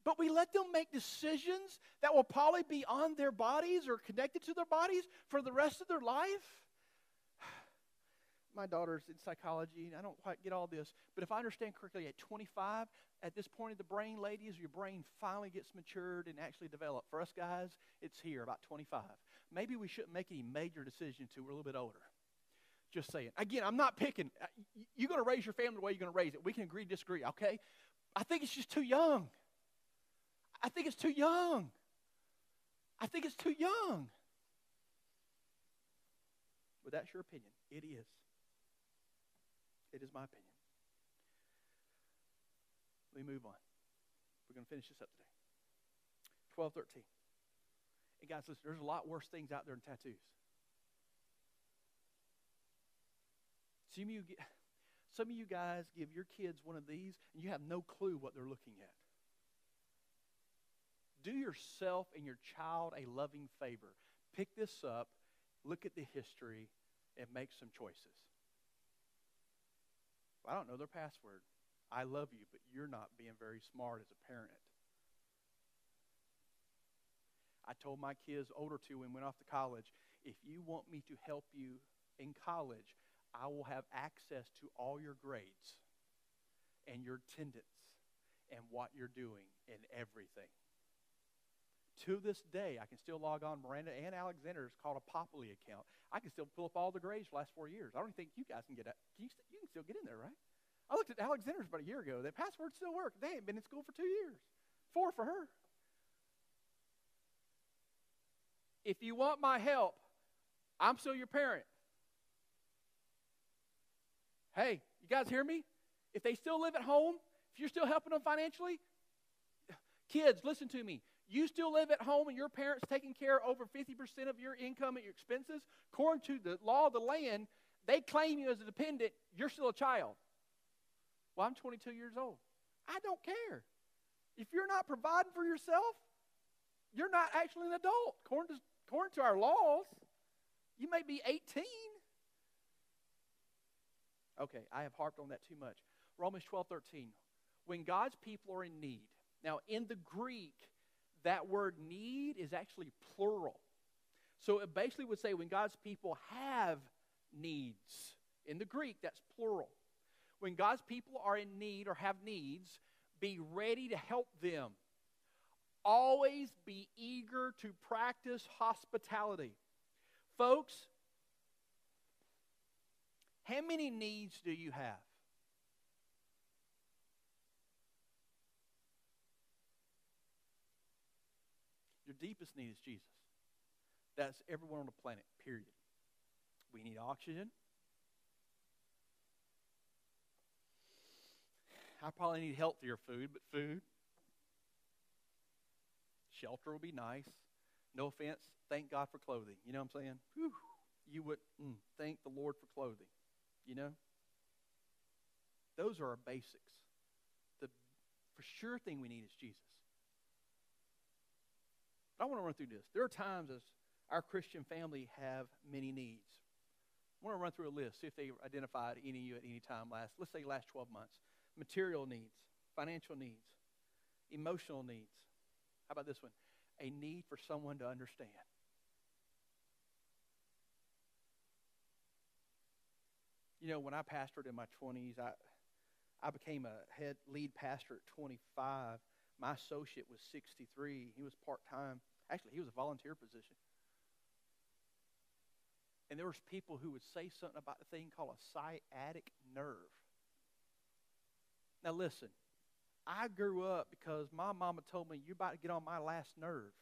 Speaker 3: But we let them make decisions that will probably be on their bodies or connected to their bodies for the rest of their life. My daughter's in psychology, and I don't quite get all this. But if I understand correctly, at 25, at this point of the brain, ladies, your brain finally gets matured and actually developed. For us guys, it's here, about 25. Maybe we shouldn't make any major decisions until we're a little bit older. Just saying. Again, I'm not picking. Uh, you're going to raise your family the way you're going to raise it. We can agree, disagree, okay? I think it's just too young. I think it's too young. I think it's too young. But that's your opinion. It is. It is my opinion. Let me move on. We're going to finish this up today. 12, 13. And guys, listen, there's a lot worse things out there than tattoos. Some of you, some of you guys give your kids one of these, and you have no clue what they're looking at. Do yourself and your child a loving favor. Pick this up, look at the history, and make some choices. I don't know their password. I love you, but you're not being very smart as a parent. I told my kids, older two, when we went off to college, if you want me to help you in college, I will have access to all your grades and your attendance and what you're doing and everything. To this day, I can still log on. Miranda and Alexander's called a Populi account. I can still pull up all the grades for the last four years. I don't think you guys can get. Can you, you can still get in there, right? I looked at Alexander's about a year ago. That password still worked. They ain't been in school for two years. Four for her. If you want my help, I'm still your parent. Hey, you guys hear me? If they still live at home, if you're still helping them financially, kids, listen to me. You still live at home and your parents taking care of over 50% of your income and your expenses, according to the law of the land, they claim you as a dependent, you're still a child. Well, I'm 22 years old. I don't care. If you're not providing for yourself, you're not actually an adult. According to, according to our laws, you may be 18. Okay, I have harped on that too much. Romans 12, 13. When God's people are in need. Now, in the Greek, that word need is actually plural. So it basically would say when God's people have needs. In the Greek, that's plural. When God's people are in need or have needs, be ready to help them. Always be eager to practice hospitality. Folks, how many needs do you have? Your deepest need is Jesus. That's everyone on the planet, period. We need oxygen. I probably need healthier food, but food. Shelter will be nice. No offense. Thank God for clothing. You know what I'm saying? Whew, you would mm, thank the Lord for clothing. You know? Those are our basics. The for sure thing we need is Jesus. I want to run through this. There are times as our Christian family have many needs. I want to run through a list, see if they identified any of you at any time last, let's say last 12 months. Material needs, financial needs, emotional needs. How about this one? A need for someone to understand. You know, when I pastored in my 20s, I, I became a head lead pastor at 25. My associate was 63. He was part time. Actually, he was a volunteer position. And there was people who would say something about the thing called a sciatic nerve. Now listen, I grew up because my mama told me you're about to get on my last nerve.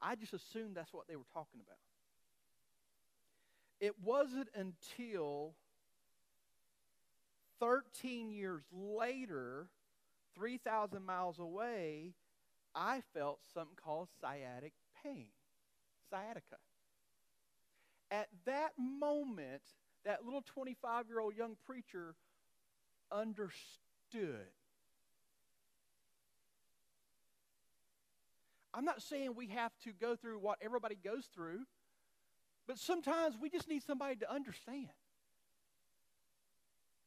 Speaker 3: I just assumed that's what they were talking about. It wasn't until 13 years later, 3,000 miles away, I felt something called sciatic pain, sciatica. At that moment, that little 25 year old young preacher understood. I'm not saying we have to go through what everybody goes through, but sometimes we just need somebody to understand.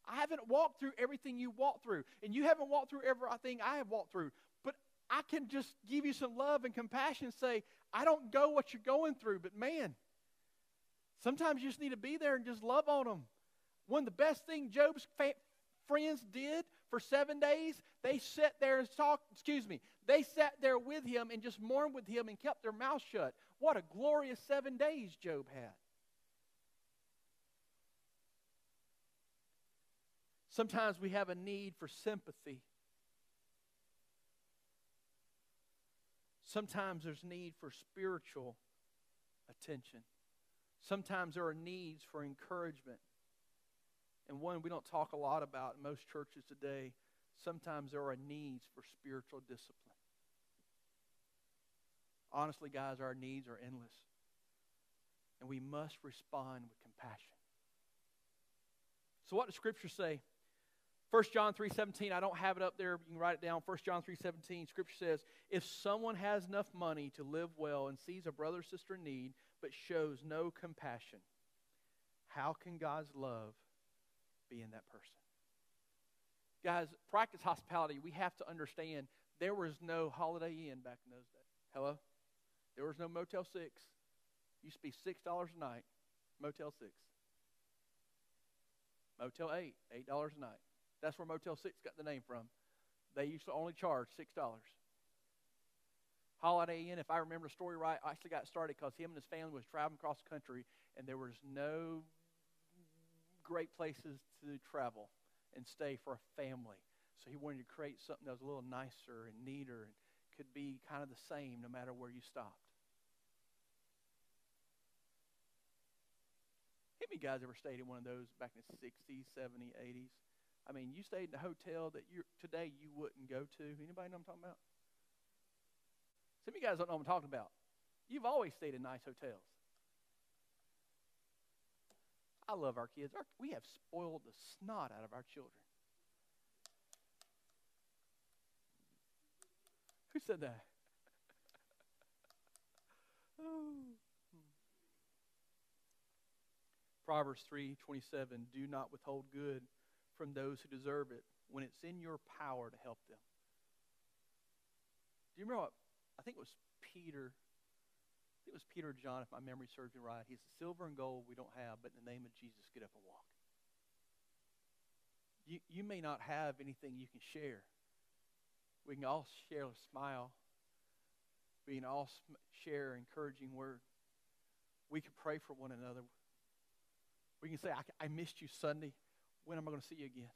Speaker 3: I haven't walked through everything you walked through, and you haven't walked through everything I have walked through. But I can just give you some love and compassion and say, I don't go what you're going through, but man, sometimes you just need to be there and just love on them. One of the best things Job's fa- friends did for seven days, they sat there and talked, excuse me, they sat there with him and just mourned with him and kept their mouth shut. What a glorious seven days Job had. Sometimes we have a need for sympathy. Sometimes there's need for spiritual attention. Sometimes there are needs for encouragement. and one we don't talk a lot about in most churches today. Sometimes there are needs for spiritual discipline. Honestly, guys, our needs are endless. And we must respond with compassion. So what does Scripture say? 1 John 3.17, I don't have it up there. You can write it down. 1 John 3.17, Scripture says, If someone has enough money to live well and sees a brother or sister in need, but shows no compassion, how can God's love be in that person? Guys, practice hospitality. We have to understand there was no Holiday Inn back in those days. Hello? There was no Motel 6. Used to be $6 a night. Motel 6. Motel 8, $8 a night. That's where Motel 6 got the name from. They used to only charge $6. Holiday Inn, if I remember the story right, actually got started because him and his family was traveling across the country, and there was no great places to travel and stay for a family. So he wanted to create something that was a little nicer and neater and could be kind of the same no matter where you stopped. How many guys ever stayed in one of those back in the 60s, 70s, 80s? I mean, you stayed in a hotel that you today you wouldn't go to. Anybody know what I'm talking about? Some of you guys don't know what I'm talking about. You've always stayed in nice hotels. I love our kids. Our, we have spoiled the snot out of our children. Who said that? oh. Hmm. Proverbs 3:27 Do not withhold good from those who deserve it when it's in your power to help them. Do you remember what I think it was Peter it was Peter or John, if my memory serves me right. He said, Silver and gold we don't have, but in the name of Jesus, get up and walk. You, you may not have anything you can share. We can all share a smile. We can all share encouraging word. We can pray for one another. We can say, I, I missed you Sunday. When am I going to see you again?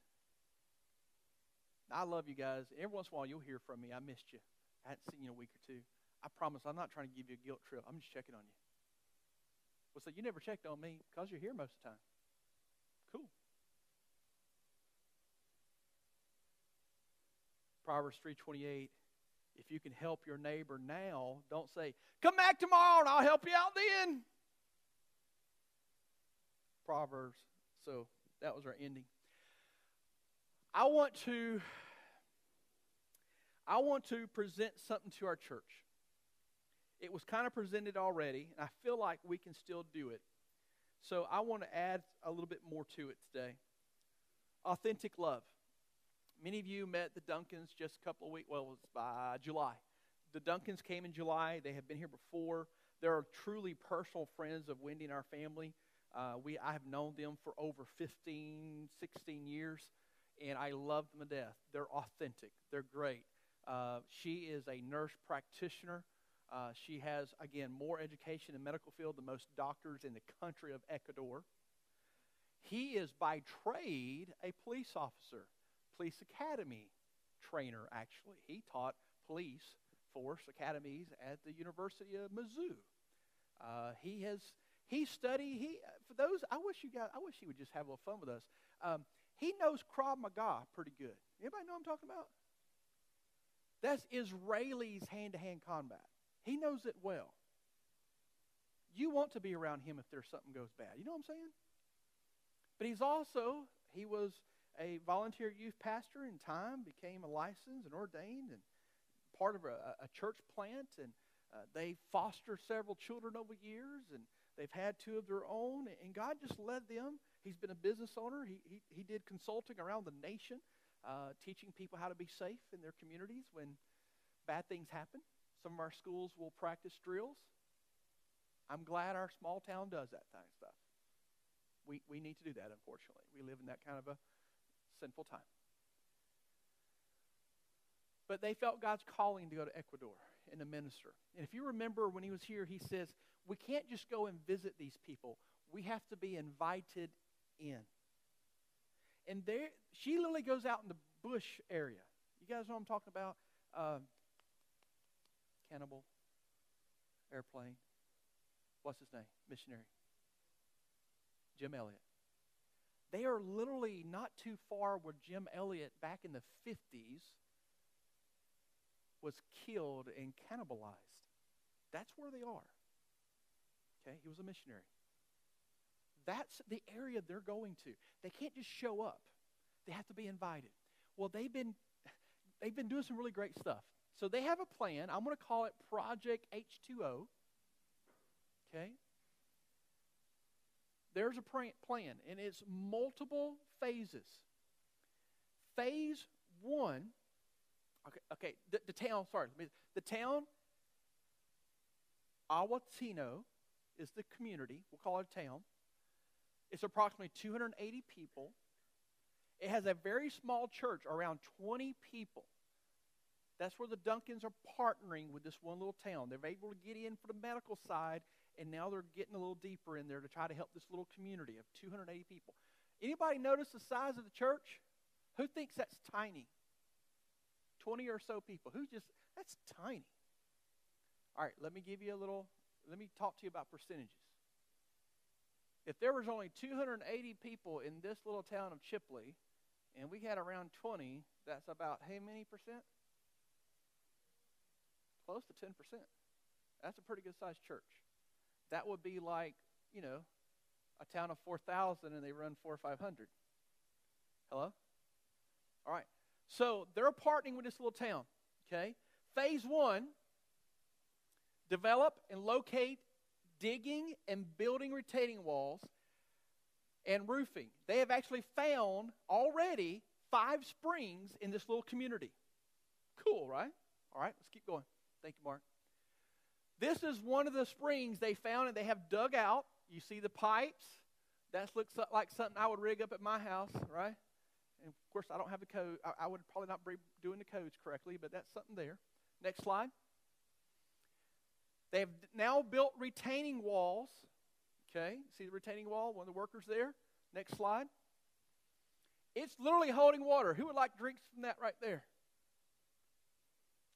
Speaker 3: I love you guys. Every once in a while, you'll hear from me. I missed you. I hadn't seen you in a week or two. I promise I'm not trying to give you a guilt trip. I'm just checking on you. Well, so you never checked on me because you're here most of the time. Cool. Proverbs 3:28 If you can help your neighbor now, don't say, "Come back tomorrow and I'll help you out then." Proverbs. So that was our ending. I want to I want to present something to our church. It was kind of presented already, and I feel like we can still do it. So I want to add a little bit more to it today. Authentic love. Many of you met the Duncans just a couple of weeks, well, it was by July. The Duncans came in July. They have been here before. They're truly personal friends of Wendy and our family. Uh, we, I have known them for over 15, 16 years, and I love them to death. They're authentic. They're great. Uh, she is a nurse practitioner. Uh, she has, again, more education in medical field than most doctors in the country of Ecuador. He is by trade a police officer, police academy trainer, actually. He taught police force academies at the University of Mizzou. Uh, he has he studied he for those I wish you guys I wish he would just have a little fun with us. Um, he knows Krav Maga pretty good. Anybody know what I'm talking about? That's Israelis hand to hand combat. He knows it well. You want to be around him if there's something goes bad. You know what I'm saying? But he's also, he was a volunteer youth pastor in time, became a licensed and ordained and part of a, a church plant. And uh, they fostered several children over years and they've had two of their own. And God just led them. He's been a business owner. He, he, he did consulting around the nation, uh, teaching people how to be safe in their communities when bad things happen. Some of our schools will practice drills. I'm glad our small town does that kind of stuff. We, we need to do that, unfortunately. We live in that kind of a sinful time. But they felt God's calling to go to Ecuador and to minister. And if you remember when he was here, he says, we can't just go and visit these people. We have to be invited in. And there, she literally goes out in the bush area. You guys know what I'm talking about? Uh, Cannibal, Airplane. What's his name? Missionary. Jim Elliot. They are literally not too far where Jim Elliot back in the 50s was killed and cannibalized. That's where they are. Okay, he was a missionary. That's the area they're going to. They can't just show up. They have to be invited. Well, they've been they've been doing some really great stuff. So they have a plan. I'm going to call it Project H2O. Okay? There's a plan, and it's multiple phases. Phase one, okay, okay the, the town, sorry, the town, Awatino is the community. We'll call it a town. It's approximately 280 people. It has a very small church, around 20 people. That's where the Duncans are partnering with this one little town. They're able to get in for the medical side, and now they're getting a little deeper in there to try to help this little community of 280 people. Anybody notice the size of the church? Who thinks that's tiny? 20 or so people. Who just, that's tiny. All right, let me give you a little, let me talk to you about percentages. If there was only 280 people in this little town of Chipley, and we had around 20, that's about how many percent? Close to 10%. That's a pretty good sized church. That would be like, you know, a town of 4,000 and they run four or 500. Hello? All right. So they're partnering with this little town. Okay? Phase one develop and locate digging and building retaining walls and roofing. They have actually found already five springs in this little community. Cool, right? All right, let's keep going. Thank you, Mark. This is one of the springs they found and they have dug out. You see the pipes. That looks like something I would rig up at my house, right? And of course, I don't have the code. I, I would probably not be doing the codes correctly, but that's something there. Next slide. They have now built retaining walls. Okay, see the retaining wall? One of the workers there. Next slide. It's literally holding water. Who would like drinks from that right there?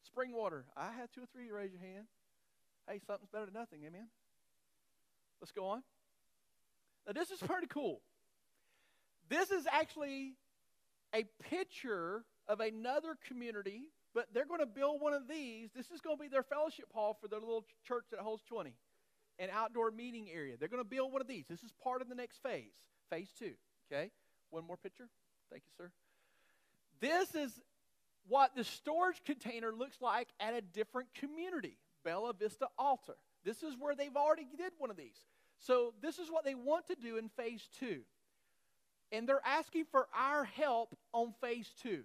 Speaker 3: Spring water. I had two or three. Raise your hand. Hey, something's better than nothing. Amen. Let's go on. Now, this is pretty cool. This is actually a picture of another community but they're going to build one of these. This is going to be their fellowship hall for their little church that holds 20, an outdoor meeting area. They're going to build one of these. This is part of the next phase, phase two. Okay? One more picture. Thank you, sir. This is what the storage container looks like at a different community, Bella Vista Altar. This is where they've already did one of these. So this is what they want to do in phase two. And they're asking for our help on phase two.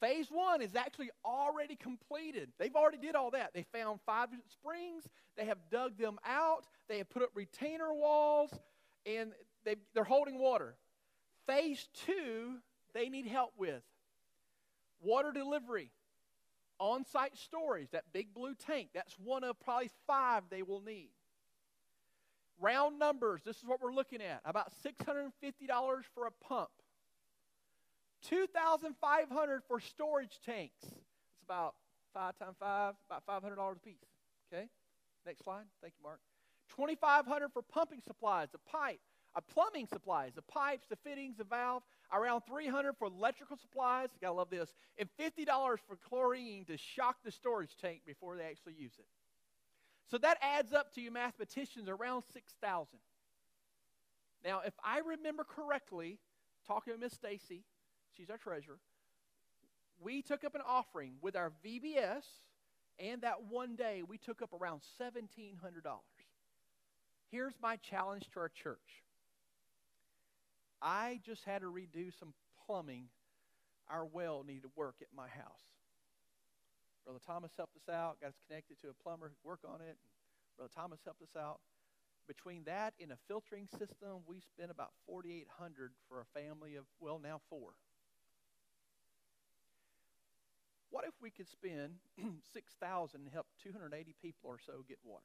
Speaker 3: Phase one is actually already completed. They've already did all that. They found five springs. They have dug them out. They have put up retainer walls, and they, they're holding water. Phase two, they need help with water delivery, on site storage, that big blue tank. That's one of probably five they will need. Round numbers, this is what we're looking at about $650 for a pump. 2500 for storage tanks. It's about 5 times 5, about $500 a piece. Okay? Next slide. Thank you, Mark. 2500 for pumping supplies, a pipe, a plumbing supplies, the pipes, the fittings, the valve, around 300 for electrical supplies, gotta love this, and $50 for chlorine to shock the storage tank before they actually use it. So that adds up to you mathematicians around 6,000. Now, if I remember correctly, talking to Miss Stacy, she's our treasurer, we took up an offering with our VBS, and that one day we took up around $1,700. Here's my challenge to our church I just had to redo some plumbing. Our well needed work at my house. Brother Thomas helped us out, got us connected to a plumber work on it. Brother Thomas helped us out. Between that and a filtering system, we spent about 4800 for a family of, well, now four. What if we could spend 6000 and help 280 people or so get water?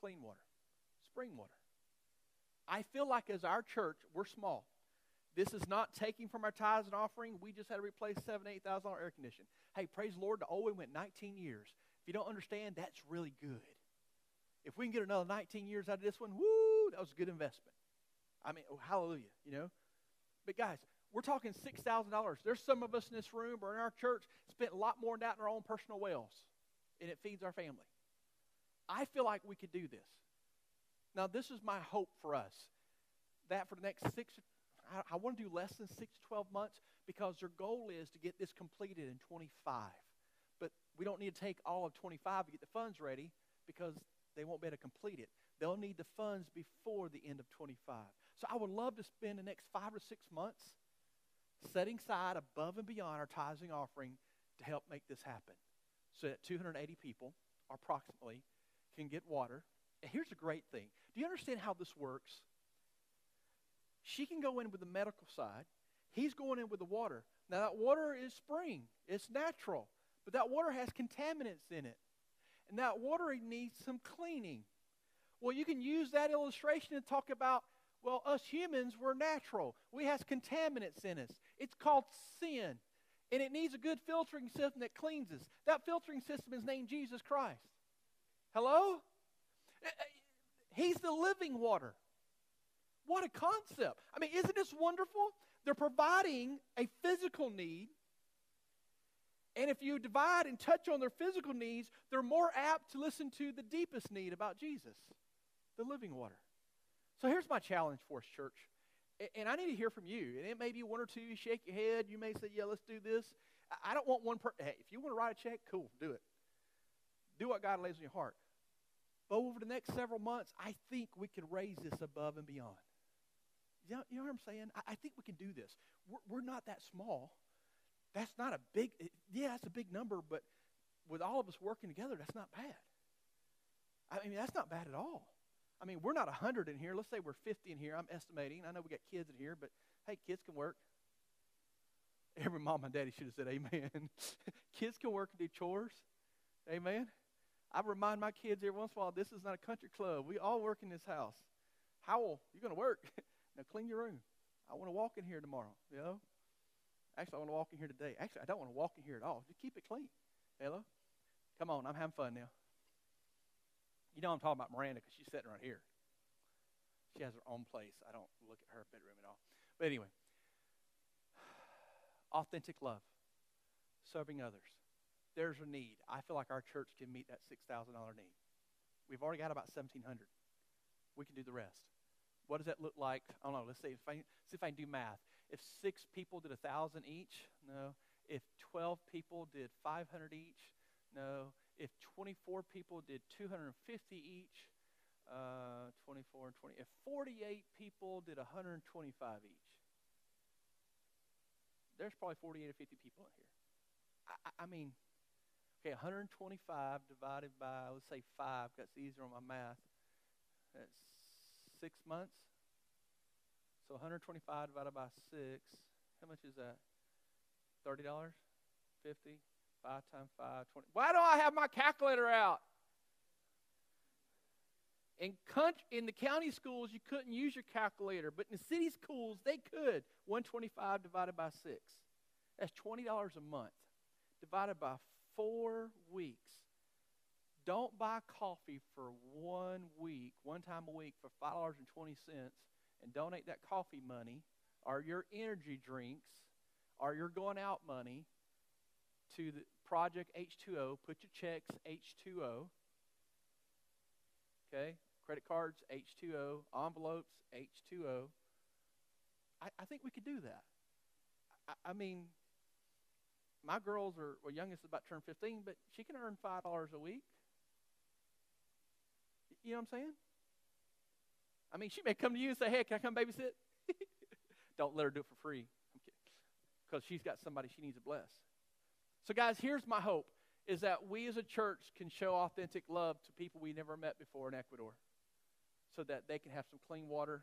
Speaker 3: Clean water, spring water. I feel like as our church, we're small. This is not taking from our tithes and offering. We just had to replace seven, eight thousand dollar air conditioning. Hey, praise the Lord, the old one went 19 years. If you don't understand, that's really good. If we can get another 19 years out of this one, woo, that was a good investment. I mean, oh, hallelujah, you know. But guys, we're talking $6,000. There's some of us in this room or in our church spent a lot more than that in our own personal wells, and it feeds our family. I feel like we could do this. Now, this is my hope for us that for the next six, I, I want to do less than six to 12 months because their goal is to get this completed in 25. But we don't need to take all of 25 to get the funds ready because they won't be able to complete it. They'll need the funds before the end of 25. So I would love to spend the next five or six months setting aside above and beyond our tithing offering to help make this happen so that 280 people, approximately, can get water. And here's the great thing do you understand how this works? She can go in with the medical side, he's going in with the water. Now, that water is spring, it's natural, but that water has contaminants in it. And that water needs some cleaning. Well, you can use that illustration to talk about well, us humans, we're natural. We have contaminants in us. It's called sin. And it needs a good filtering system that cleans us. That filtering system is named Jesus Christ. Hello? Eh, eh, he's the living water. What a concept. I mean, isn't this wonderful? They're providing a physical need. And if you divide and touch on their physical needs, they're more apt to listen to the deepest need about Jesus, the living water. So here's my challenge for us, church. And I need to hear from you. And it may be one or two. You shake your head. You may say, yeah, let's do this. I don't want one person. Hey, if you want to write a check, cool, do it. Do what God lays on your heart. But over the next several months, I think we can raise this above and beyond. You know, you know what I'm saying? I, I think we can do this. We're, we're not that small. That's not a big, eh, yeah, that's a big number, but with all of us working together, that's not bad. I mean, that's not bad at all. I mean, we're not 100 in here. Let's say we're 50 in here. I'm estimating. I know we got kids in here, but hey, kids can work. Every mom and daddy should have said amen. kids can work and do chores. Amen. I remind my kids every once in a while this is not a country club. We all work in this house. Howell, you're going to work. now clean your room. I want to walk in here tomorrow. You know? Actually, I want to walk in here today. Actually, I don't want to walk in here at all. Just keep it clean. Hello? Come on, I'm having fun now. You know I'm talking about Miranda because she's sitting right here. She has her own place. I don't look at her bedroom at all. But anyway, authentic love, serving others. There's a need. I feel like our church can meet that $6,000 need. We've already got about 1,700. We can do the rest. What does that look like? I don't know. Let's see if I, see if I can do math. If six people did a 1,000 each, no. If 12 people did 500 each, no if 24 people did 250 each, uh, 24 and 20, if 48 people did 125 each, there's probably 48 or 50 people in here. I, I mean, okay, 125 divided by, let's say 5, because it's easier on my math. That's six months. So 125 divided by 6, how much is that? $30? 50 5 times 5, 20. Why don't I have my calculator out? In, country, in the county schools, you couldn't use your calculator, but in the city schools, they could. 125 divided by 6. That's $20 a month. Divided by four weeks. Don't buy coffee for one week, one time a week for $5.20, and donate that coffee money or your energy drinks or your going out money to the project H2O. Put your checks H2O. Okay? Credit cards H2O. Envelopes H2O. I, I think we could do that. I, I mean, my girls are, well, youngest is about to turn 15, but she can earn $5 a week. You know what I'm saying? I mean, she may come to you and say, hey, can I come babysit? Don't let her do it for free. Because she's got somebody she needs to bless. So, guys, here's my hope is that we as a church can show authentic love to people we never met before in Ecuador so that they can have some clean water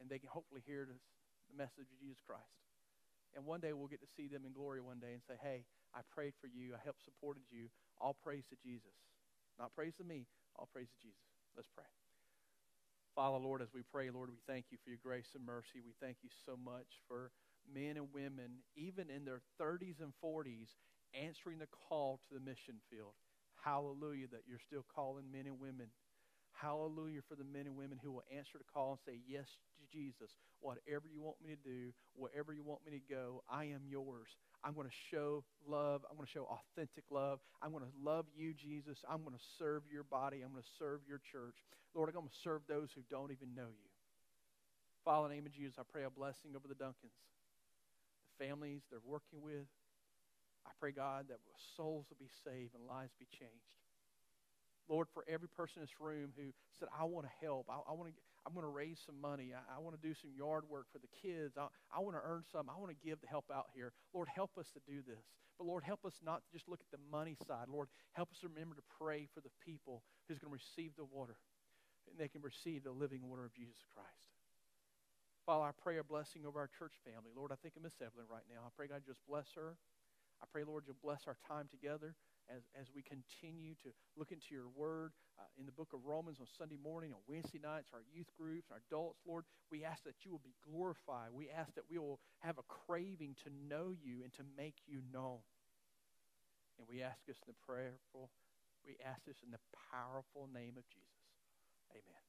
Speaker 3: and they can hopefully hear the message of Jesus Christ. And one day we'll get to see them in glory one day and say, hey, I prayed for you. I helped supported you. All praise to Jesus. Not praise to me, all praise to Jesus. Let's pray. Father, Lord, as we pray, Lord, we thank you for your grace and mercy. We thank you so much for men and women, even in their 30s and 40s, answering the call to the mission field. Hallelujah, that you're still calling men and women. Hallelujah for the men and women who will answer the call and say, Yes, Jesus, whatever you want me to do, wherever you want me to go, I am yours. I'm going to show love. I'm going to show authentic love. I'm going to love you, Jesus. I'm going to serve your body. I'm going to serve your church. Lord, I'm going to serve those who don't even know you. Father, in the name of Jesus, I pray a blessing over the Duncans, families they're working with. I pray, God, that souls will be saved and lives be changed. Lord, for every person in this room who said, I want to help, I, I want to, I'm going to raise some money, I, I want to do some yard work for the kids, I, I want to earn some, I want to give to help out here. Lord, help us to do this. But Lord, help us not to just look at the money side. Lord, help us remember to pray for the people who's going to receive the water and they can receive the living water of Jesus Christ. Father, I pray a blessing over our church family. Lord, I think of Miss Evelyn right now. I pray God just bless her. I pray, Lord, you'll bless our time together as, as we continue to look into your word uh, in the book of Romans on Sunday morning, on Wednesday nights, our youth groups, our adults, Lord, we ask that you will be glorified. We ask that we will have a craving to know you and to make you known. And we ask this in the prayerful, we ask this in the powerful name of Jesus. Amen.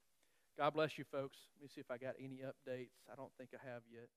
Speaker 3: God bless you, folks. Let me see if I got any updates. I don't think I have yet.